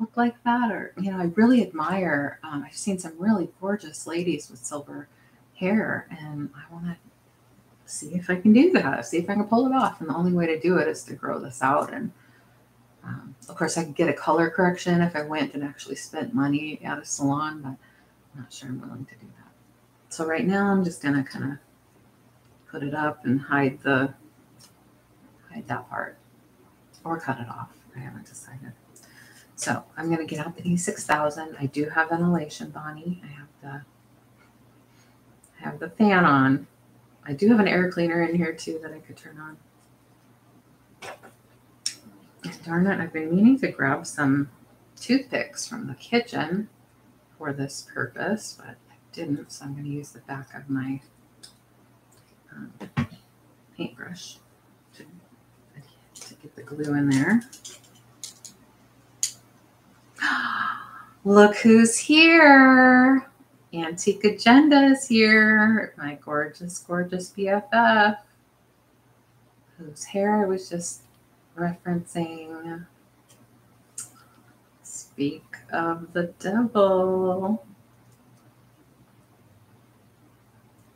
look like that or you know i really admire um, i've seen some really gorgeous ladies with silver hair and i want to see if i can do that see if i can pull it off and the only way to do it is to grow this out and um, of course i could get a color correction if i went and actually spent money at a salon but not sure i'm willing to do that so right now i'm just going to kind of put it up and hide the hide that part or cut it off i haven't decided so I'm going to get out the E6000. I do have ventilation, Bonnie. I have the I have the fan on. I do have an air cleaner in here too that I could turn on. And darn it, I've been meaning to grab some toothpicks from the kitchen for this purpose, but I didn't, so I'm going to use the back of my um, paintbrush to, to get the glue in there. Look who's here. Antique Agenda is here. My gorgeous, gorgeous BFF. Whose hair I was just referencing. Speak of the devil.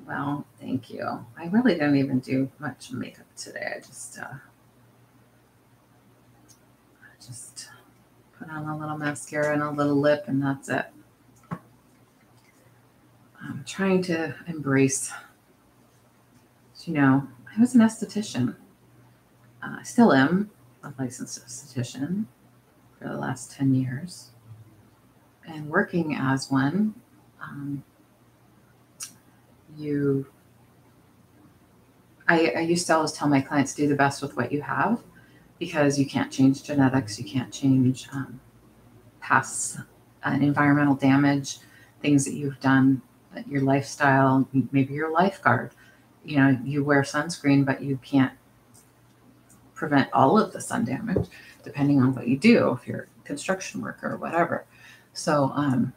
Well, thank you. I really didn't even do much makeup today. I just, uh, I just put on a little mascara and a little lip, and that's it. I'm trying to embrace, you know, I was an esthetician. Uh, I still am a licensed esthetician for the last 10 years. And working as one, um, you, I, I used to always tell my clients do the best with what you have because you can't change genetics, you can't change um, past uh, environmental damage, things that you've done, your lifestyle, maybe your lifeguard. You know, you wear sunscreen, but you can't prevent all of the sun damage depending on what you do, if you're a construction worker or whatever. So, um,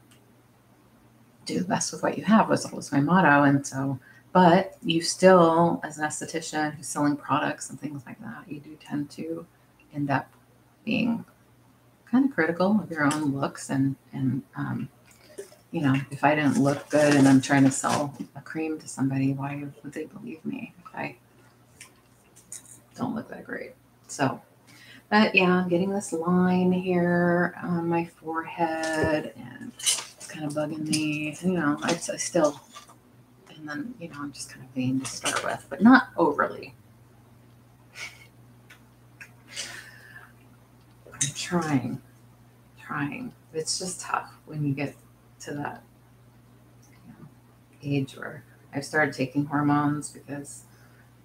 do the best with what you have was always my motto. And so, but you still, as an esthetician who's selling products and things like that, you do tend to end up being kind of critical of your own looks and and um, you know if I didn't look good and I'm trying to sell a cream to somebody, why would they believe me if I don't look that great? So, but yeah, I'm getting this line here on my forehead and it's kind of bugging me. You know, I, I still and then you know I'm just kind of vain to start with, but not overly. I'm trying, trying. It's just tough when you get to that you know, age where I've started taking hormones because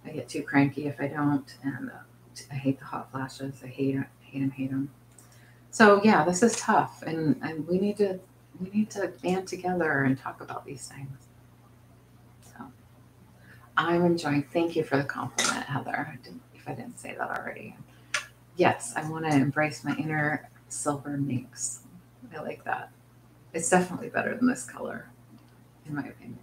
I get too cranky if I don't, and uh, I hate the hot flashes. I hate it, hate them, hate them. So yeah, this is tough, and and we need to we need to band together and talk about these things. So I'm enjoying. Thank you for the compliment, Heather. if I didn't say that already yes, I want to embrace my inner silver minx. I like that. It's definitely better than this color, in my opinion.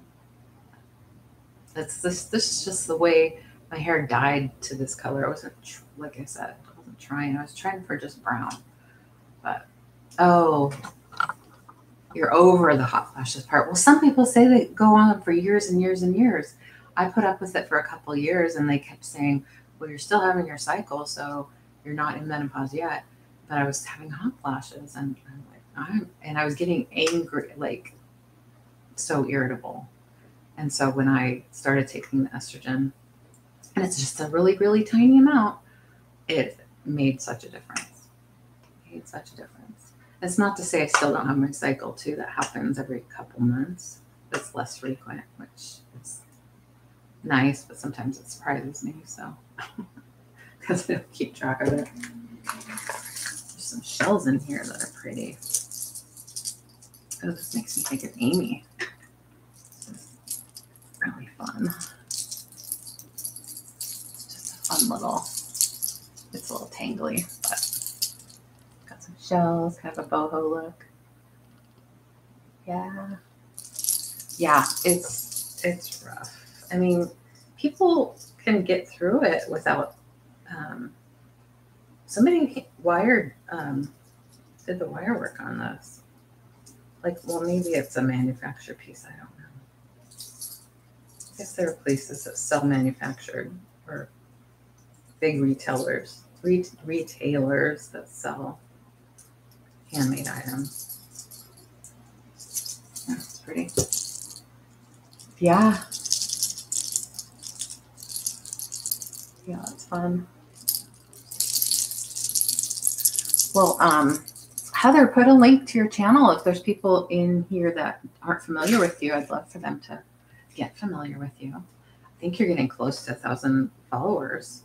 That's this. This is just the way my hair dyed to this color. I wasn't like I said. I wasn't trying. I was trying for just brown. But oh, you're over the hot flashes part. Well, some people say they go on for years and years and years. I put up with it for a couple years, and they kept saying, "Well, you're still having your cycle, so." you're not in menopause yet. But I was having hot flashes and I'm like, I'm, and I was getting angry, like so irritable. And so when I started taking the estrogen, and it's just a really, really tiny amount, it made such a difference. It made such a difference. It's not to say I still don't have my cycle too. That happens every couple months. It's less frequent, which is nice, but sometimes it surprises me. So because I don't keep track of it. There's some shells in here that are pretty. Oh, this makes me think of Amy. This is really fun. It's just a fun little, it's a little tangly, but got some shells, kind of a boho look. Yeah. Yeah, it's it's rough. I mean, people can get through it without um, somebody wired um, did the wire work on this. Like, well, maybe it's a manufacturer piece. I don't know. I guess there are places that sell manufactured or big retailers, re- retailers that sell handmade items. That's pretty. Yeah. Yeah, it's fun. Well, um, Heather, put a link to your channel if there's people in here that aren't familiar with you. I'd love for them to get familiar with you. I think you're getting close to a thousand followers.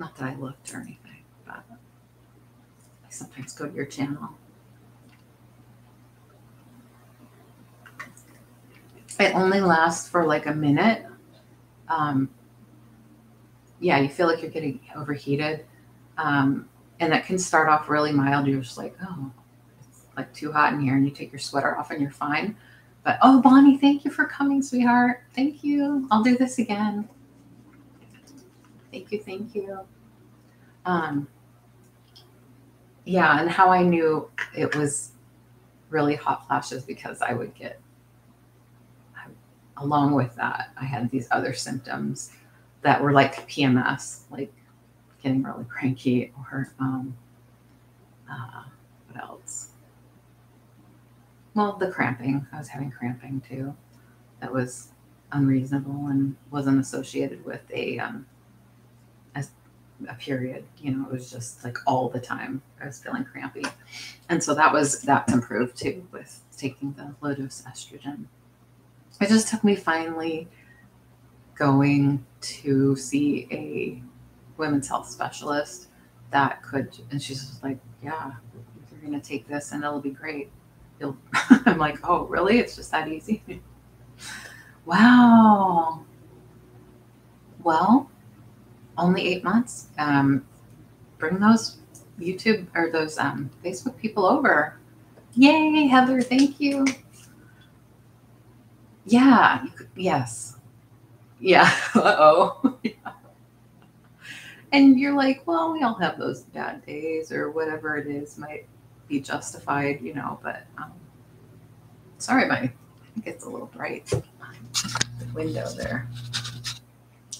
Not that I looked or anything, but I sometimes go to your channel. It only lasts for like a minute. Um, yeah, you feel like you're getting overheated. Um, and that can start off really mild. You're just like, oh, it's like too hot in here. And you take your sweater off and you're fine. But oh, Bonnie, thank you for coming, sweetheart. Thank you. I'll do this again. Thank you. Thank you. Um, yeah, and how I knew it was really hot flashes because I would get, along with that, I had these other symptoms that were like PMS, like getting really cranky or um, uh, what else? Well, the cramping. I was having cramping too. That was unreasonable and wasn't associated with a um, a period. You know, it was just like all the time. I was feeling crampy, and so that was that's improved too with taking the low dose estrogen. It just took me finally going to see a women's health specialist that could, and she's just like, yeah, you're to take this and it'll be great. You'll, I'm like, oh, really? It's just that easy. wow. Well, only eight months. Um, bring those YouTube or those um, Facebook people over. Yay, Heather, thank you. Yeah, you could, yes. Yeah. Uh oh. And you're like, well, we all have those bad days or whatever it is might be justified, you know, but um, sorry, my, I think it's a little bright. The window there.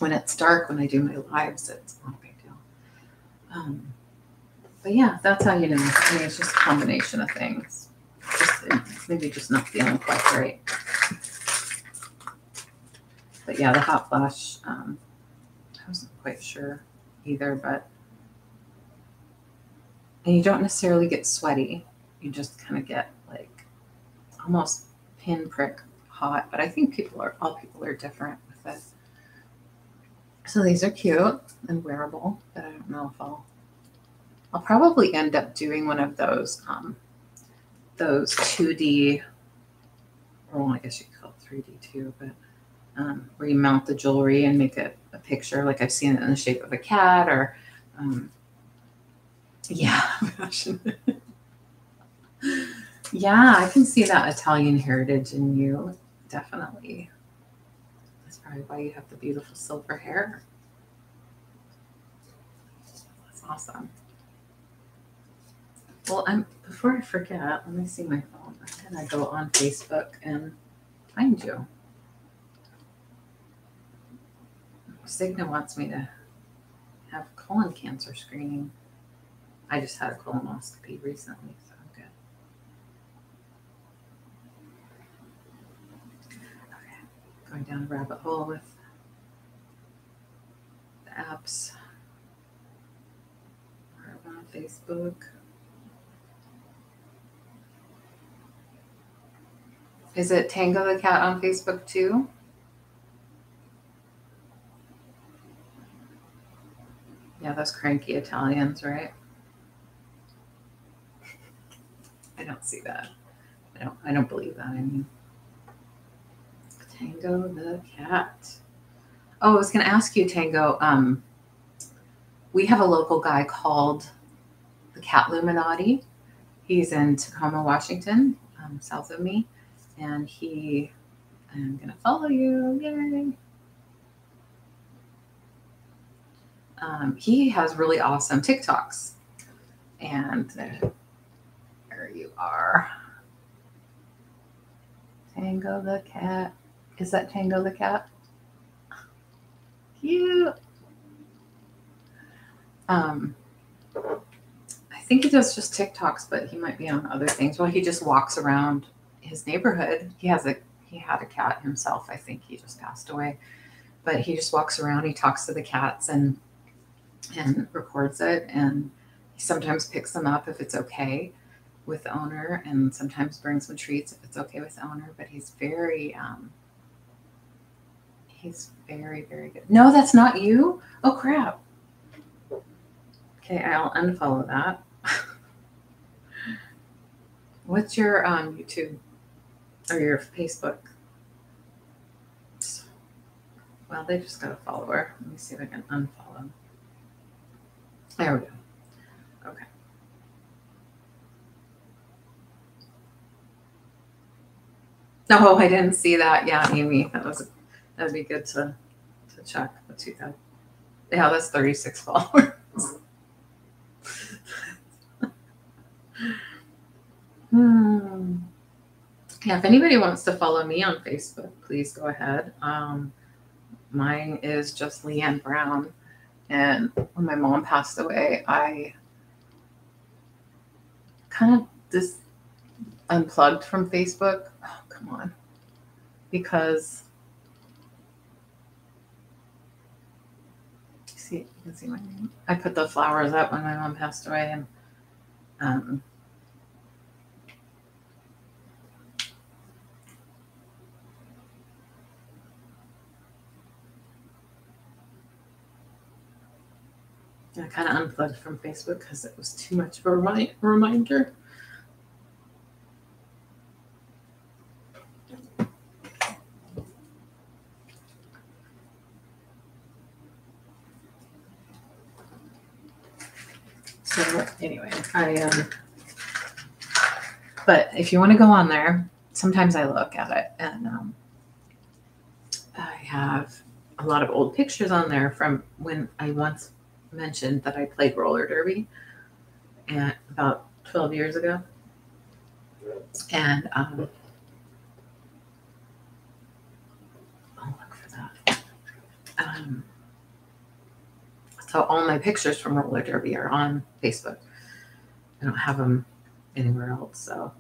When it's dark, when I do my lives, it's not a big deal. Um, but yeah, that's how you know. I mean, it's just a combination of things. Just maybe just not feeling quite right. But yeah, the hot flash, um, I wasn't quite sure either, but and you don't necessarily get sweaty. You just kind of get like almost pinprick hot. But I think people are all people are different with it. So these are cute and wearable, but I don't know if I'll I'll probably end up doing one of those um those 2D well I guess you could call it 3D too, but um, where you mount the jewelry and make a, a, picture, like I've seen it in the shape of a cat or, um, yeah, yeah, I can see that Italian heritage in you, definitely. Probably why you have the beautiful silver hair. That's awesome. Well, I'm before I forget, let me see my phone. I'm gonna go on Facebook and find you. Cigna wants me to have colon cancer screening. I just had a colonoscopy recently, so I'm good. Okay, going down a rabbit hole with the apps. on Facebook. Is it Tango the Cat on Facebook too? Yeah, those cranky Italians, right? I don't see that. I don't I don't believe that. I mean Tango the cat. Oh, I was gonna ask you, Tango. Um, we have a local guy called the Cat Luminati. He's in Tacoma, Washington, um, south of me, and he. I'm gonna follow you. Yay! um, he has really awesome TikToks. And there you are. Tango the cat. Is that Tango the cat? Cute. Um, I think he does just TikToks, but he might be on other things. Well, he just walks around his neighborhood. He has a he had a cat himself. I think he just passed away, but he just walks around. He talks to the cats and and records it. And he sometimes picks them up if it's okay with the owner, and sometimes brings some treats if it's okay with the owner. But he's very, um, he's very, very good. No, that's not you. Oh crap. Okay, I'll unfollow that. What's your um, YouTube or your Facebook? Well, they just got a follower. Let me see if I can unfollow. There we go. Okay. No, I didn't see that. Yeah, Amy, that was that'd be good to to check the thousand. Yeah, that's thirty six followers. hmm. Yeah, if anybody wants to follow me on Facebook, please go ahead. Um, mine is just LeAnne Brown. And when my mom passed away, I kind of just unplugged from Facebook. Oh, come on. Because see you can see my name. I put the flowers up when my mom passed away and um, I kind of unplugged from Facebook because it was too much of a remi- reminder. So anyway, I um, but if you want to go on there, sometimes I look at it and um, I have a lot of old pictures on there from when I once mentioned that I played roller derby and about 12 years ago. And um. Um, so all my pictures from roller derby are on Facebook. I don't have them anywhere else. So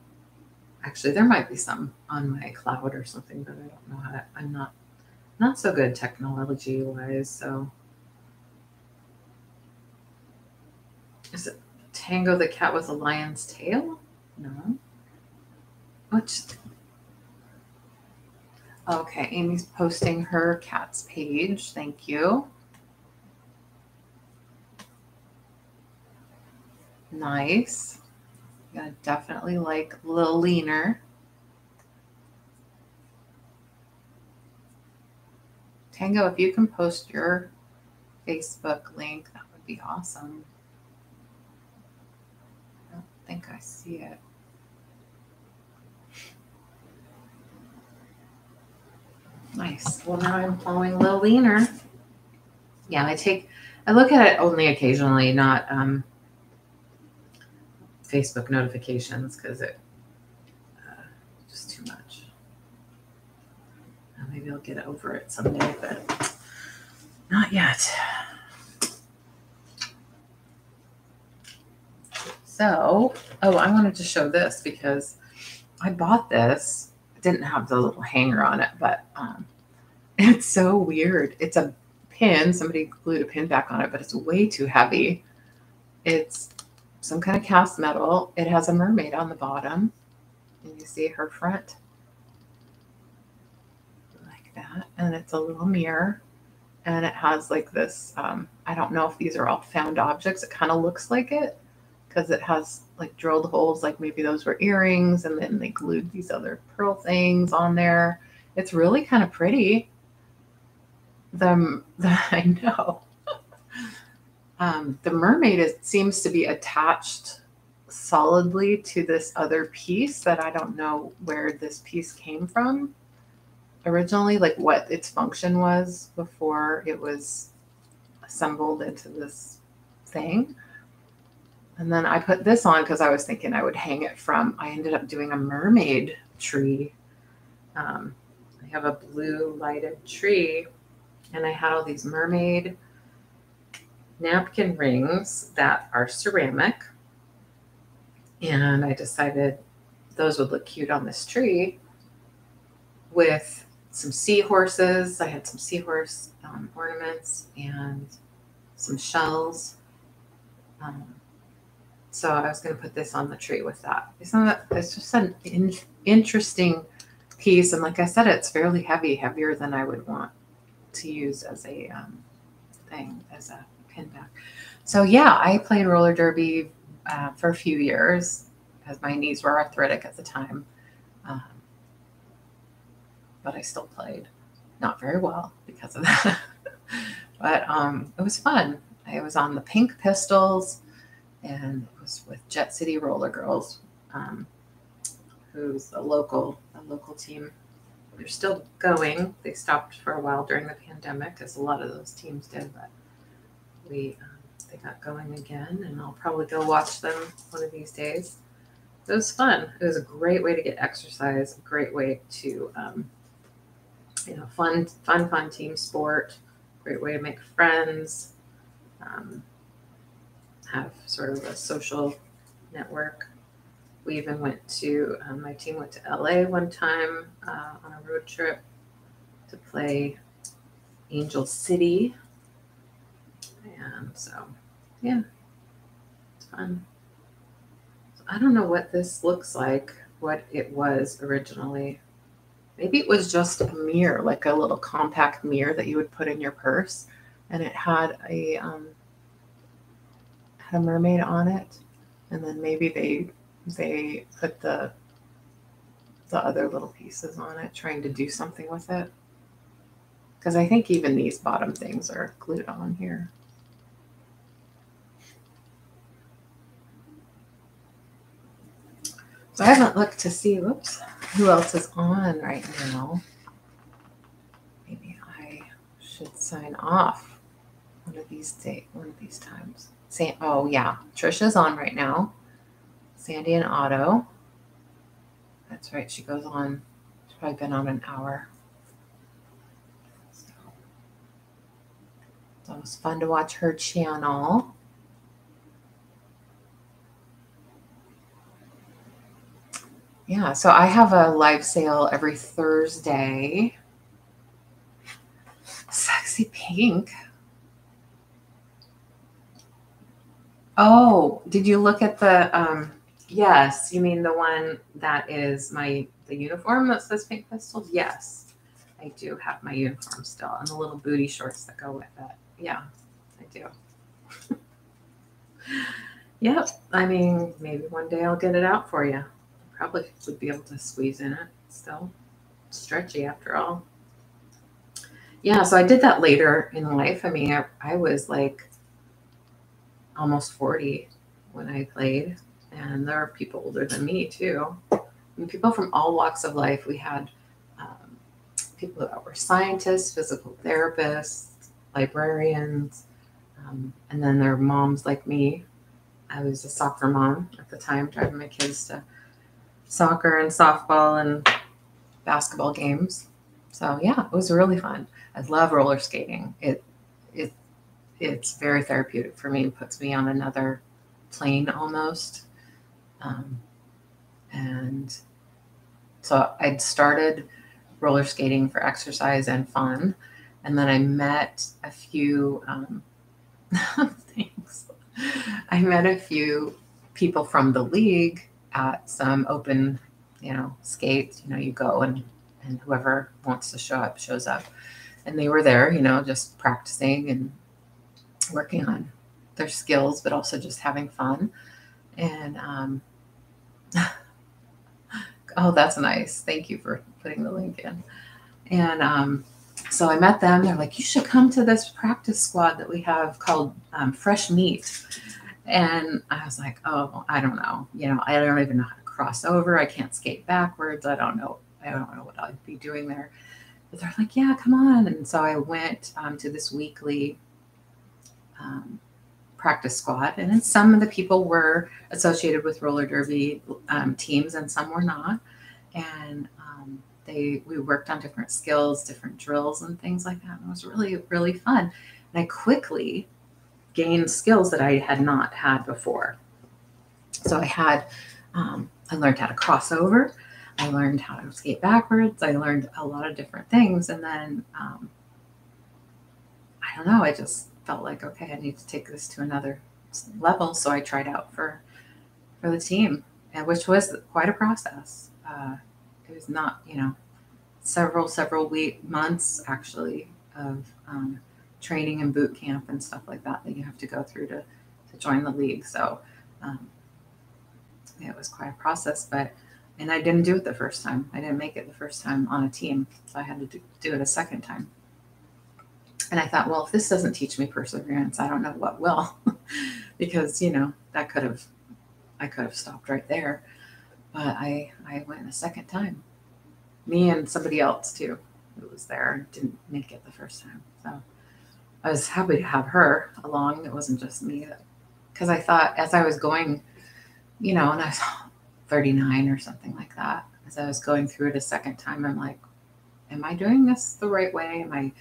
actually, there might be some on my cloud or something, but I don't know how to. I'm not not so good technology wise. So Is it Tango the cat with a lion's tail? No. Which? Okay, Amy's posting her cat's page. Thank you. Nice. Gonna definitely like a little leaner. Tango, if you can post your Facebook link, that would be awesome I think I see it. Nice. Well, now I'm following Lil Leaner. Yeah, I take, I look at it only occasionally, not um, Facebook notifications because it uh, just too much. maybe I'll get over it someday, but not yet. So, oh, I wanted to show this because I bought this. It didn't have the little hanger on it, but um, it's so weird. It's a pin. Somebody glued a pin back on it, but it's way too heavy. It's some kind of cast metal. It has a mermaid on the bottom. And you see her front like that. And it's a little mirror. And it has like this, um, I don't know if these are all found objects. It kind of looks like it because it has like drilled holes, like maybe those were earrings, and then they glued these other pearl things on there. It's really kind of pretty. The, the I know. Um, the mermaid is, seems to be attached solidly to this other piece that I don't know where this piece came from originally, like what its function was before it was assembled into this thing. And then I put this on because I was thinking I would hang it from, I ended up doing a mermaid tree. Um, I have a blue lighted tree and I had all these mermaid napkin rings that are ceramic. And I decided those would look cute on this tree with some seahorses. I had some seahorse um, ornaments and some shells. Um, so I was going to put this on the tree with that. Isn't that, it's just an in, interesting piece. And like I said, it's fairly heavy, heavier than I would want to use as a um, thing, as a back. So yeah, I played roller derby uh, for a few years because my knees were arthritic at the time. Um, but I still played. not very well because of that. but um, it was fun. I was on the Pink Pistols and it was with Jet City Roller Girls, um, who's a local a local team. They're still going. They stopped for a while during the pandemic, as a lot of those teams did, but we um, they got going again, and I'll probably go watch them one of these days. It was fun. It was a great way to get exercise. A great way to um, you know fun fun fun team sport. Great way to make friends. Um, have sort of a social network. We even went to, um, my team went to LA one time uh, on a road trip to play Angel City. And so, yeah, it's fun. So I don't know what this looks like, what it was originally. Maybe it was just a mirror, like a little compact mirror that you would put in your purse. And it had a, um, had a mermaid on it, and then maybe they they put the the other little pieces on it, trying to do something with it. Because I think even these bottom things are glued on here. So I haven't looked to see, whoops, who else is on right now. Maybe I should sign off one of these day, one of these times. San- oh yeah, Trisha's on right now. Sandy and Otto. That's right. She goes on. She's probably been on an hour. So, so it fun to watch her channel. Yeah, so I have a live sale every Thursday. Sexy pink. Oh, did you look at the um yes, you mean the one that is my the uniform that says pink pistols? Yes. I do have my uniform still and the little booty shorts that go with it. Yeah, I do. yep. I mean, maybe one day I'll get it out for you. Probably would be able to squeeze in it still. Stretchy after all. Yeah, so I did that later in life. I mean, I, I was like almost 40 when I played, and there are people older than me too. And people from all walks of life. We had um, people that were scientists, physical therapists, librarians, um, and then there are moms like me. I was a soccer mom at the time, driving my kids to soccer and softball and basketball games. So yeah, it was really fun. I love roller skating. It it it's very therapeutic for me. It puts me on another plane almost. Um, and so I'd started roller skating for exercise and fun. And then I met a few um, things. I met a few people from the league at some open, you know, skate. You know, you go and and whoever wants to show up shows up. And they were there, you know, just practicing and working on their skills, but also just having fun. And um, oh, that's nice. Thank you for putting the link in. And um, so I met them. They're like, you should come to this practice squad that we have called um, Fresh Meat. And I was like, oh, I don't know. You know, I don't even know how to cross over. I can't skate backwards. I don't know. I don't know what I'd be doing there. But they're like, yeah, come on. And so I went um, to this weekly um, practice squad, and then some of the people were associated with roller derby um, teams, and some were not. And um, they we worked on different skills, different drills, and things like that. And it was really really fun. And I quickly gained skills that I had not had before. So I had um, I learned how to cross over. I learned how to skate backwards. I learned a lot of different things, and then um, I don't know. I just felt like okay, I need to take this to another level. So I tried out for for the team, and which was quite a process. Uh, it was not, you know, several several week months actually of um, training and boot camp and stuff like that that you have to go through to to join the league. So um, it was quite a process, but and I didn't do it the first time. I didn't make it the first time on a team, so I had to do, do it a second time. And I thought, well, if this doesn't teach me perseverance, I don't know what will, because you know that could have, I could have stopped right there, but I I went a second time, me and somebody else too, who was there didn't make it the first time, so I was happy to have her along. It wasn't just me, because I thought as I was going, you know, and I was 39 or something like that. As I was going through it a second time, I'm like, am I doing this the right way? Am I,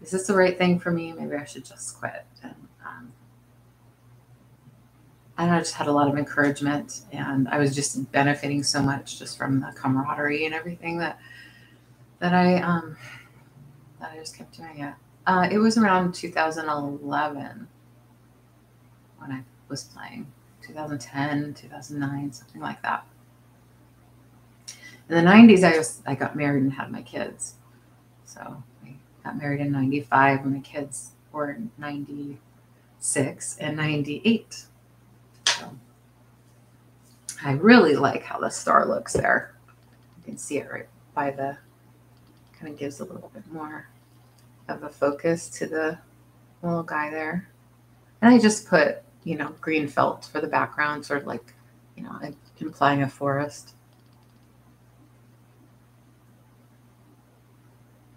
is this the right thing for me? Maybe I should just quit. And, um, and I just had a lot of encouragement and I was just benefiting so much just from the camaraderie and everything that, that I, um, that I just kept doing it. Uh, it was around 2011 when I was playing. 2010, 2009, something like that. In the 90s, I was I got married and had my kids. So I got married in 95 and my kids were 96 and 98. So I really like how the star looks there. You can see it right by the kind of gives a little bit more of a focus to the little guy there. And I just put you know, green felt for the background, sort of like, you know, implying a forest.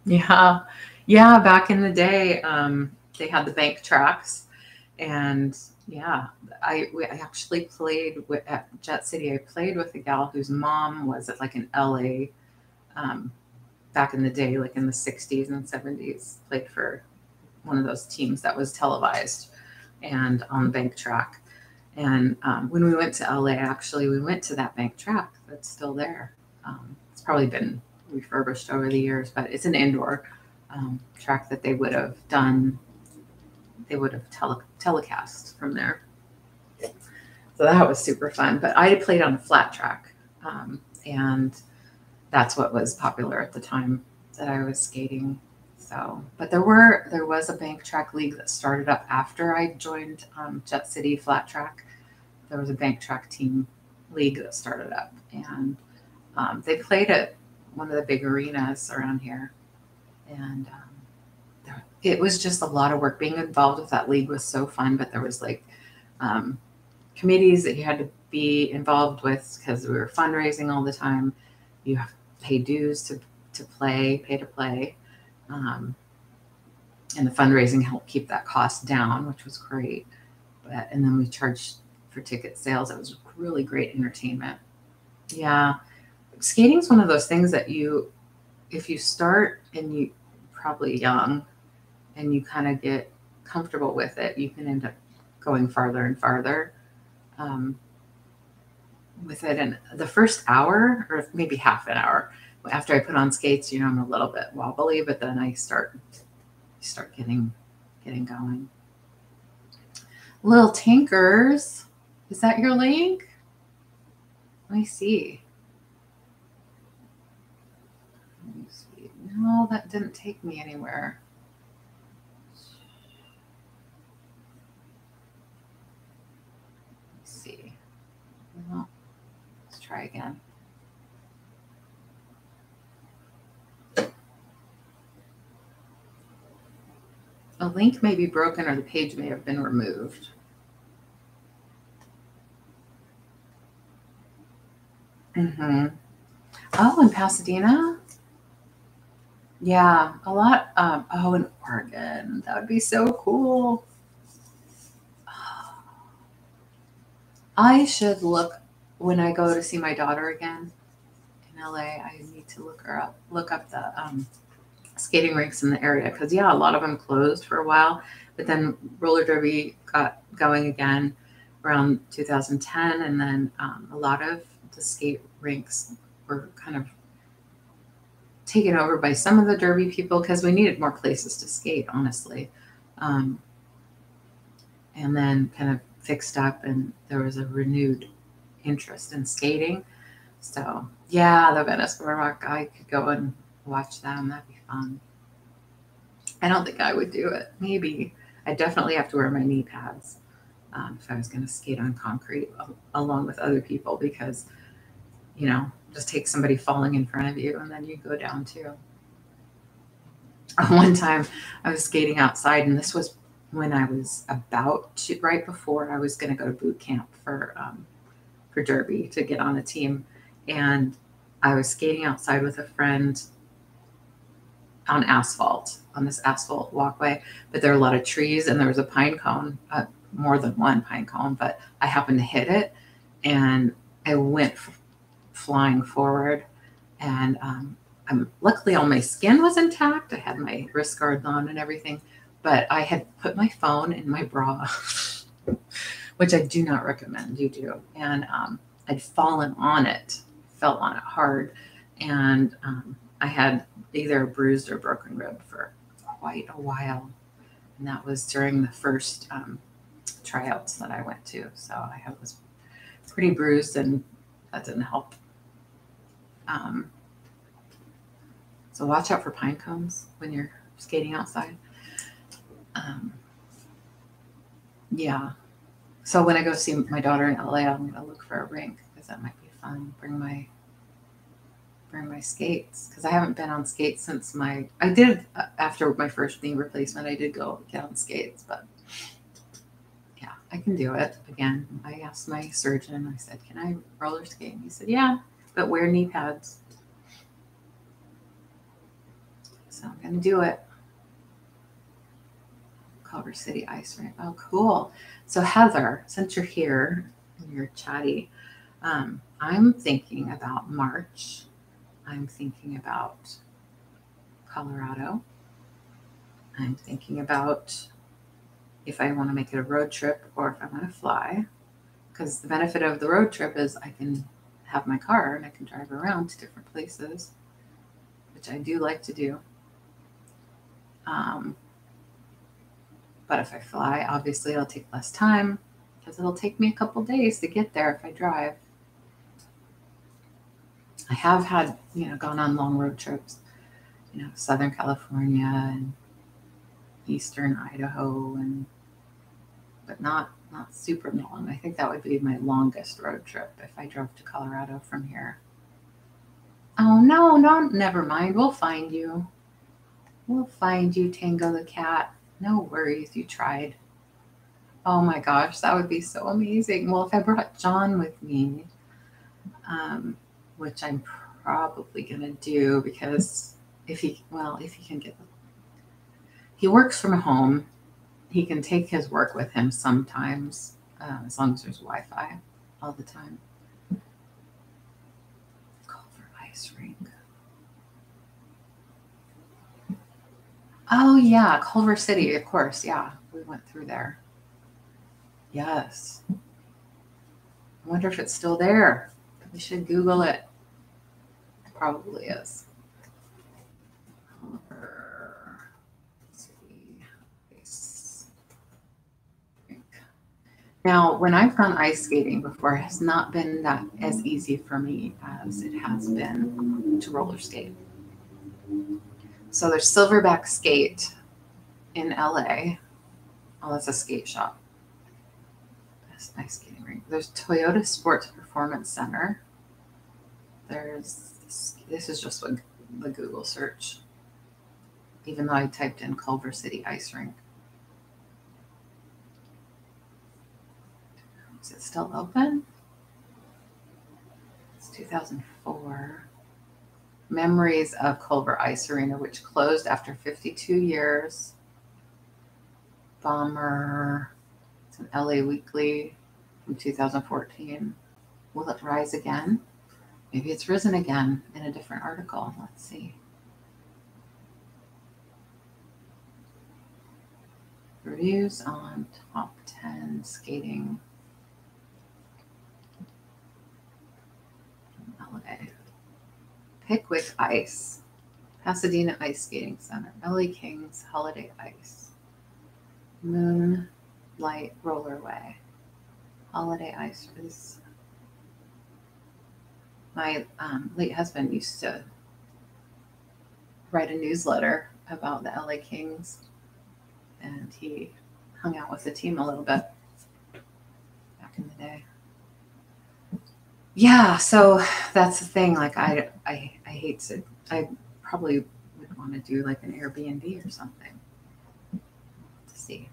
Yeah, yeah. Back in the day, um, they had the bank tracks, and yeah, I, I actually played with, at Jet City. I played with a gal whose mom was at like an LA, um, back in the day, like in the '60s and '70s. Played for one of those teams that was televised and on the bank track. And um, when we went to LA, actually, we went to that bank track that's still there. Um, it's probably been refurbished over the years, but it's an indoor um, track that they would have done. They would have tele- telecast from there. So that was super fun. But I played on a flat track, um, and that's what was popular at the time that I was skating so, but there were there was a bank track league that started up after I joined um, Jet City Flat Track. There was a bank track team league that started up, and um, they played at one of the big arenas around here, and um, it was just a lot of work. Being involved with that league was so fun, but there was like um, committees that you had to be involved with because we were fundraising all the time. You have pay dues to to play, pay to play um, and the fundraising helped keep that cost down, which was great. But and then we charged for ticket sales. It was really great entertainment. Yeah, skating is one of those things that you, if you start and you probably young, and you kind of get comfortable with it, you can end up going farther and farther um, with it. And the first hour, or maybe half an hour, after I put on skates, you know, I'm a little bit wobbly, but then I start start getting getting going. Little Tankers, is that your link? Let me see. Let me see. No, that didn't take me anywhere. Let's see. Well, let's try again. A link may be broken or the page may have been removed. Mm-hmm. Oh, in Pasadena? Yeah, a lot. Um, oh, in Oregon. That would be so cool. I should look when I go to see my daughter again in LA. I need to look her up, look up the um, skating rinks in the area because yeah a lot of them closed for a while but then roller derby got going again around 2010 and then um, a lot of the skate rinks were kind of taken over by some of the derby people because we needed more places to skate honestly um, and then kind of fixed up and there was a renewed interest in skating so yeah the venice boardwalk i could go and watch them that'd be fun. I don't think I would do it. Maybe I definitely have to wear my knee pads um, if I was going to skate on concrete along with other people because, you know, just take somebody falling in front of you and then you go down too. One time I was skating outside, and this was when I was about to, right before I was going to go to boot camp for um, for derby to get on a team, and I was skating outside with a friend on asphalt on this asphalt walkway, but there are a lot of trees and there was a pine cone, uh, more than one pine cone, but I happened to hit it and I went f- flying forward. And um, I'm luckily all my skin was intact. I had my wrist guards on and everything, but I had put my phone in my bra, which I do not recommend you do. And um, I'd fallen on it, fell on it hard, and um, I had either a bruised or broken rib for quite a while. And that was during the first um, tryouts that I went to. So I was pretty bruised, and that didn't help. Um, so watch out for pine cones when you're skating outside. Um, yeah. So when I go see my daughter in LA, I'm gonna look for a rink because that might be fun. Bring my bring my skates because I haven't been on skates since my I did uh, after my first knee replacement. I did go get on skates, but yeah, I can do it again. I asked my surgeon. I said, "Can I roller skate?" And he said, "Yeah, but wear knee pads." So I'm gonna do it. Culver City Ice Rink. Oh, cool. So Heather, since you're here and you're chatty, um, I'm thinking about March I'm thinking about Colorado. I'm thinking about if I want to make it a road trip or if I want to fly. Because the benefit of the road trip is I can have my car and I can drive around to different places, which I do like to do. Um, but if I fly, obviously it'll take less time because it'll take me a couple days to get there if I drive. I have had, you know, gone on long road trips, you know, Southern California and Eastern Idaho and but not not super long. I think that would be my longest road trip if I drove to Colorado from here. Oh no, no, never mind. We'll find you. We'll find you, Tango the cat. No worries, you tried. Oh my gosh, that would be so amazing. Well, if I brought John with me, um, which I'm probably to do because if he, well, if he can get, he works from home. He can take his work with him sometimes, uh, as long as there's Wi Fi all the time. Culver Ice Rink. Oh, yeah, Culver City, of course. Yeah, we went through there. Yes. I wonder if it's still there. We should Google it. it probably is. Now, when I've gone ice skating before, it has not been that as easy for me as it has been to roller skate. So there's Silverback Skate in LA. Oh, that's a skate shop. That's nice skating rink. There's Toyota Sports Performance Center. There's this, this is just what the Google search, even though I typed in Culver City Ice Rink. Is it still open? It's 2004. Memories of Culver Ice Arena, which closed after 52 years. Bomber. It's an LA Weekly from 2014. Will it rise again? Maybe it's risen again in a different article. Let's see. Reviews on top 10 skating. LA. Pickwick Ice. Pasadena Ice Skating Center. LA Kings Holiday Ice. Moonlight Rollerway. Holiday Ice is my um, late husband used to write a newsletter about the LA Kings, and he hung out with the team a little bit back in the day. Yeah, so that's the thing. Like I, I, I hate to. I probably would want to do like an Airbnb or something to see.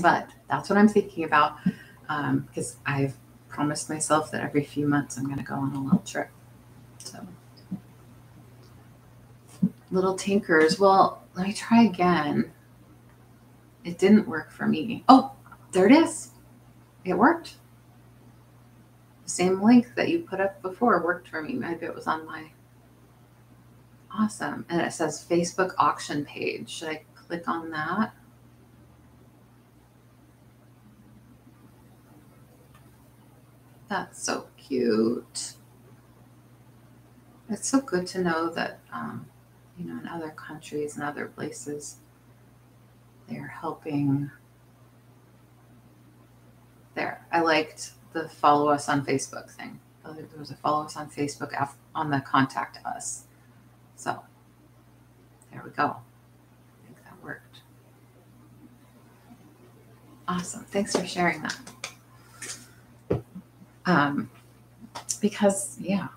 But that's what I'm thinking about because um, I've promised myself that every few months I'm going to go on a little trip. So, little tinkers. Well, let me try again. It didn't work for me. Oh, there it is. It worked. Same link that you put up before worked for me. Maybe it was on my. Awesome. And it says Facebook auction page. Should I click on that? That's so cute. It's so good to know that, um, you know, in other countries and other places, they're helping. There, I liked the follow us on Facebook thing. There was a follow us on Facebook on the contact us. So there we go. I think that worked. Awesome. Thanks for sharing that. Um, because, yeah,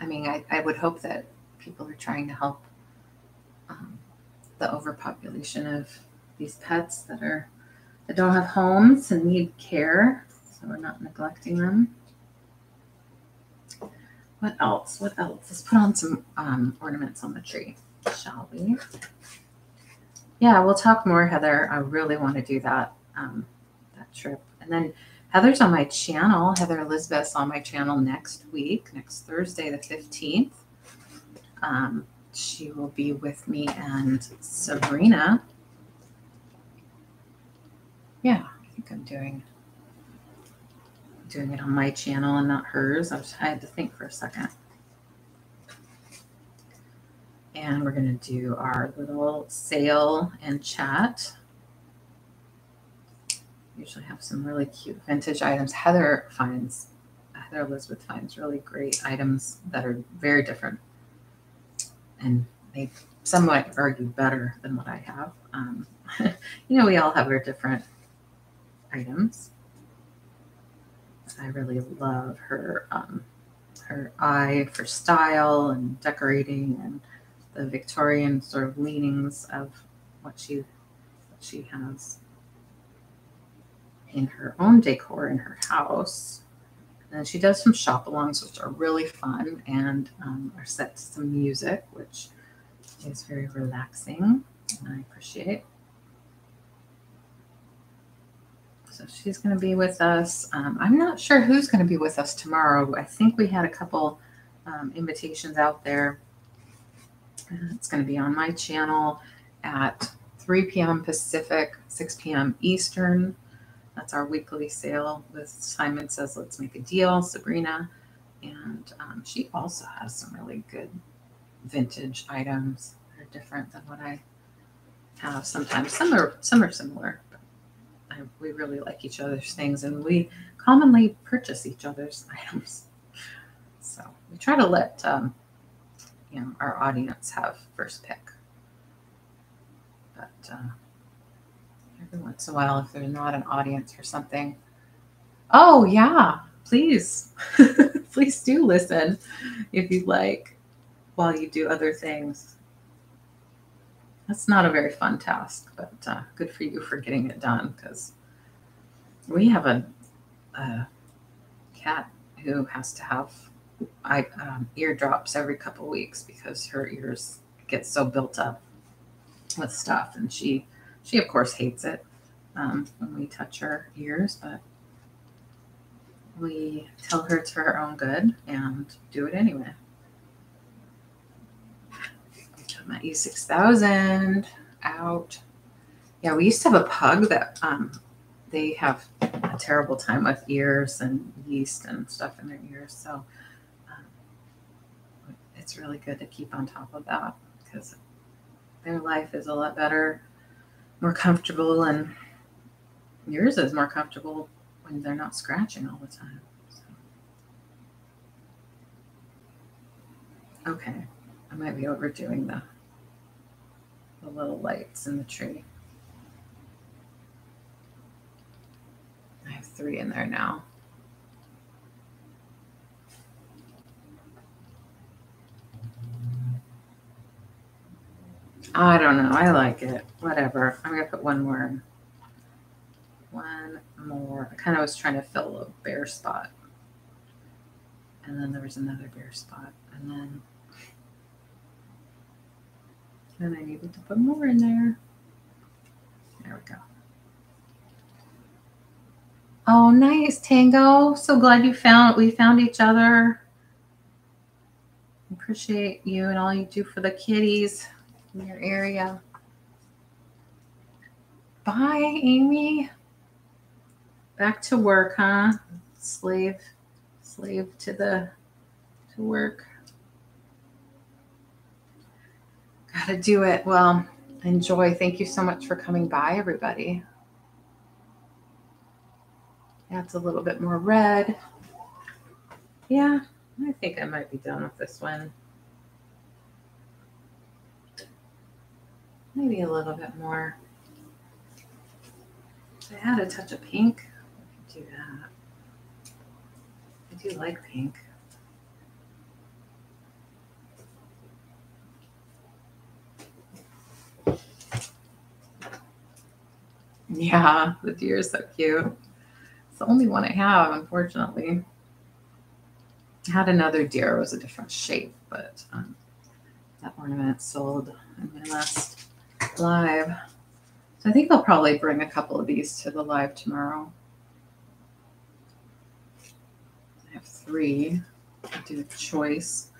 I mean, I, I would hope that people are trying to help um, the overpopulation of these pets that are that don't have homes and need care, we're not neglecting them. What else? What else? Let's put on some um, ornaments on the tree, shall we? Yeah, we'll talk more, Heather. I really want to do that um, that trip, and then Heather's on my channel. Heather Elizabeth's on my channel next week, next Thursday, the 15th. Um, she will be with me and Sabrina. Yeah, I think I'm doing doing it on my channel and not hers. I, was, I had to think for a second. And we're going to do our little sale and chat usually have some really cute vintage items. Heather finds, Heather Elizabeth finds really great items that are very different. And they some might argue better than what I have. Um, you know, we all have our different items. I really love her um, her eye for style and decorating and the Victorian sort of leanings of what she what she has in her own decor in her house. And she does some shop alongs, which are really fun and um, are set to some music, which is very relaxing and I appreciate. So she's going to be with us. Um, I'm not sure who's going to be with us tomorrow. I think we had a couple um, invitations out there. It's going to be on my channel at 3 p.m. Pacific, 6 p.m. Eastern. That's our weekly sale with Simon Says Let's Make a Deal, Sabrina. And um, she also has some really good vintage items that are different than what I have sometimes. Some are some are similar, We really like each other's things and we commonly purchase each other's items. So we try to let um, you know our audience have first pick. But uh, every once in a while if there's not an audience or something. Oh, yeah, please, please do listen if you'd like while you do other things. That's not a very fun task, but uh, good for you for getting it done because we have a, a, cat who has to have I, um, ear drops every couple weeks because her ears get so built up with stuff and she she, of course, hates it um, when we touch her ears, but we tell her it's for her own good and do it anyway. I'm at E6000 out. Yeah, we used to have a pug that um, they have a terrible time with ears and yeast and stuff in their ears. So um, it's really good to keep on top of that because their life is a lot better more comfortable and yours is more comfortable when they're not scratching all the time. Okay, I might be overdoing the the little lights in the tree. I have three in there now. I don't know. I like it. Whatever. I'm going to put one more. One more. I kind of was trying to fill a bare spot. And then there was another bare spot. And then then I needed to put more in there. There we go. Oh, nice, Tango. So glad you found we found each other. Appreciate you and all you do for the kitties in your area. Bye, Amy. Back to work, huh? Slave, slave to the to work. Gotta do it. Well, enjoy. Thank you so much for coming by, everybody. That's a little bit more red. Yeah, I think I might be done with this one. Maybe a little bit more. I had a touch of pink. Do that. I do like pink. Yeah, the deer is so cute. It's the only one I have, unfortunately. I had another deer, it was a different shape, but um, that ornament sold in my last live. So I think I'll probably bring a couple of these to the live tomorrow. I have three. I'll do a choice.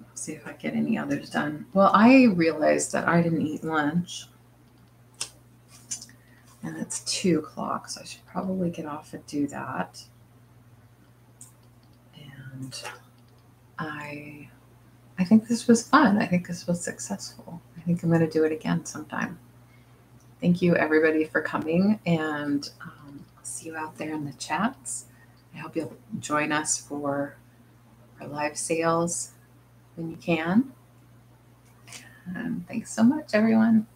Let's see if I get any others done. Well, I realized that I didn't eat lunch. And it's two o'clock, so I should probably get off and do that. And I I think this was fun. I think this was successful. I think I'm going to do it again sometime. Thank you, everybody, for coming, and um, I'll see you out there in the chats. I hope you'll join us for our live sales when you can. And thanks so much, everyone.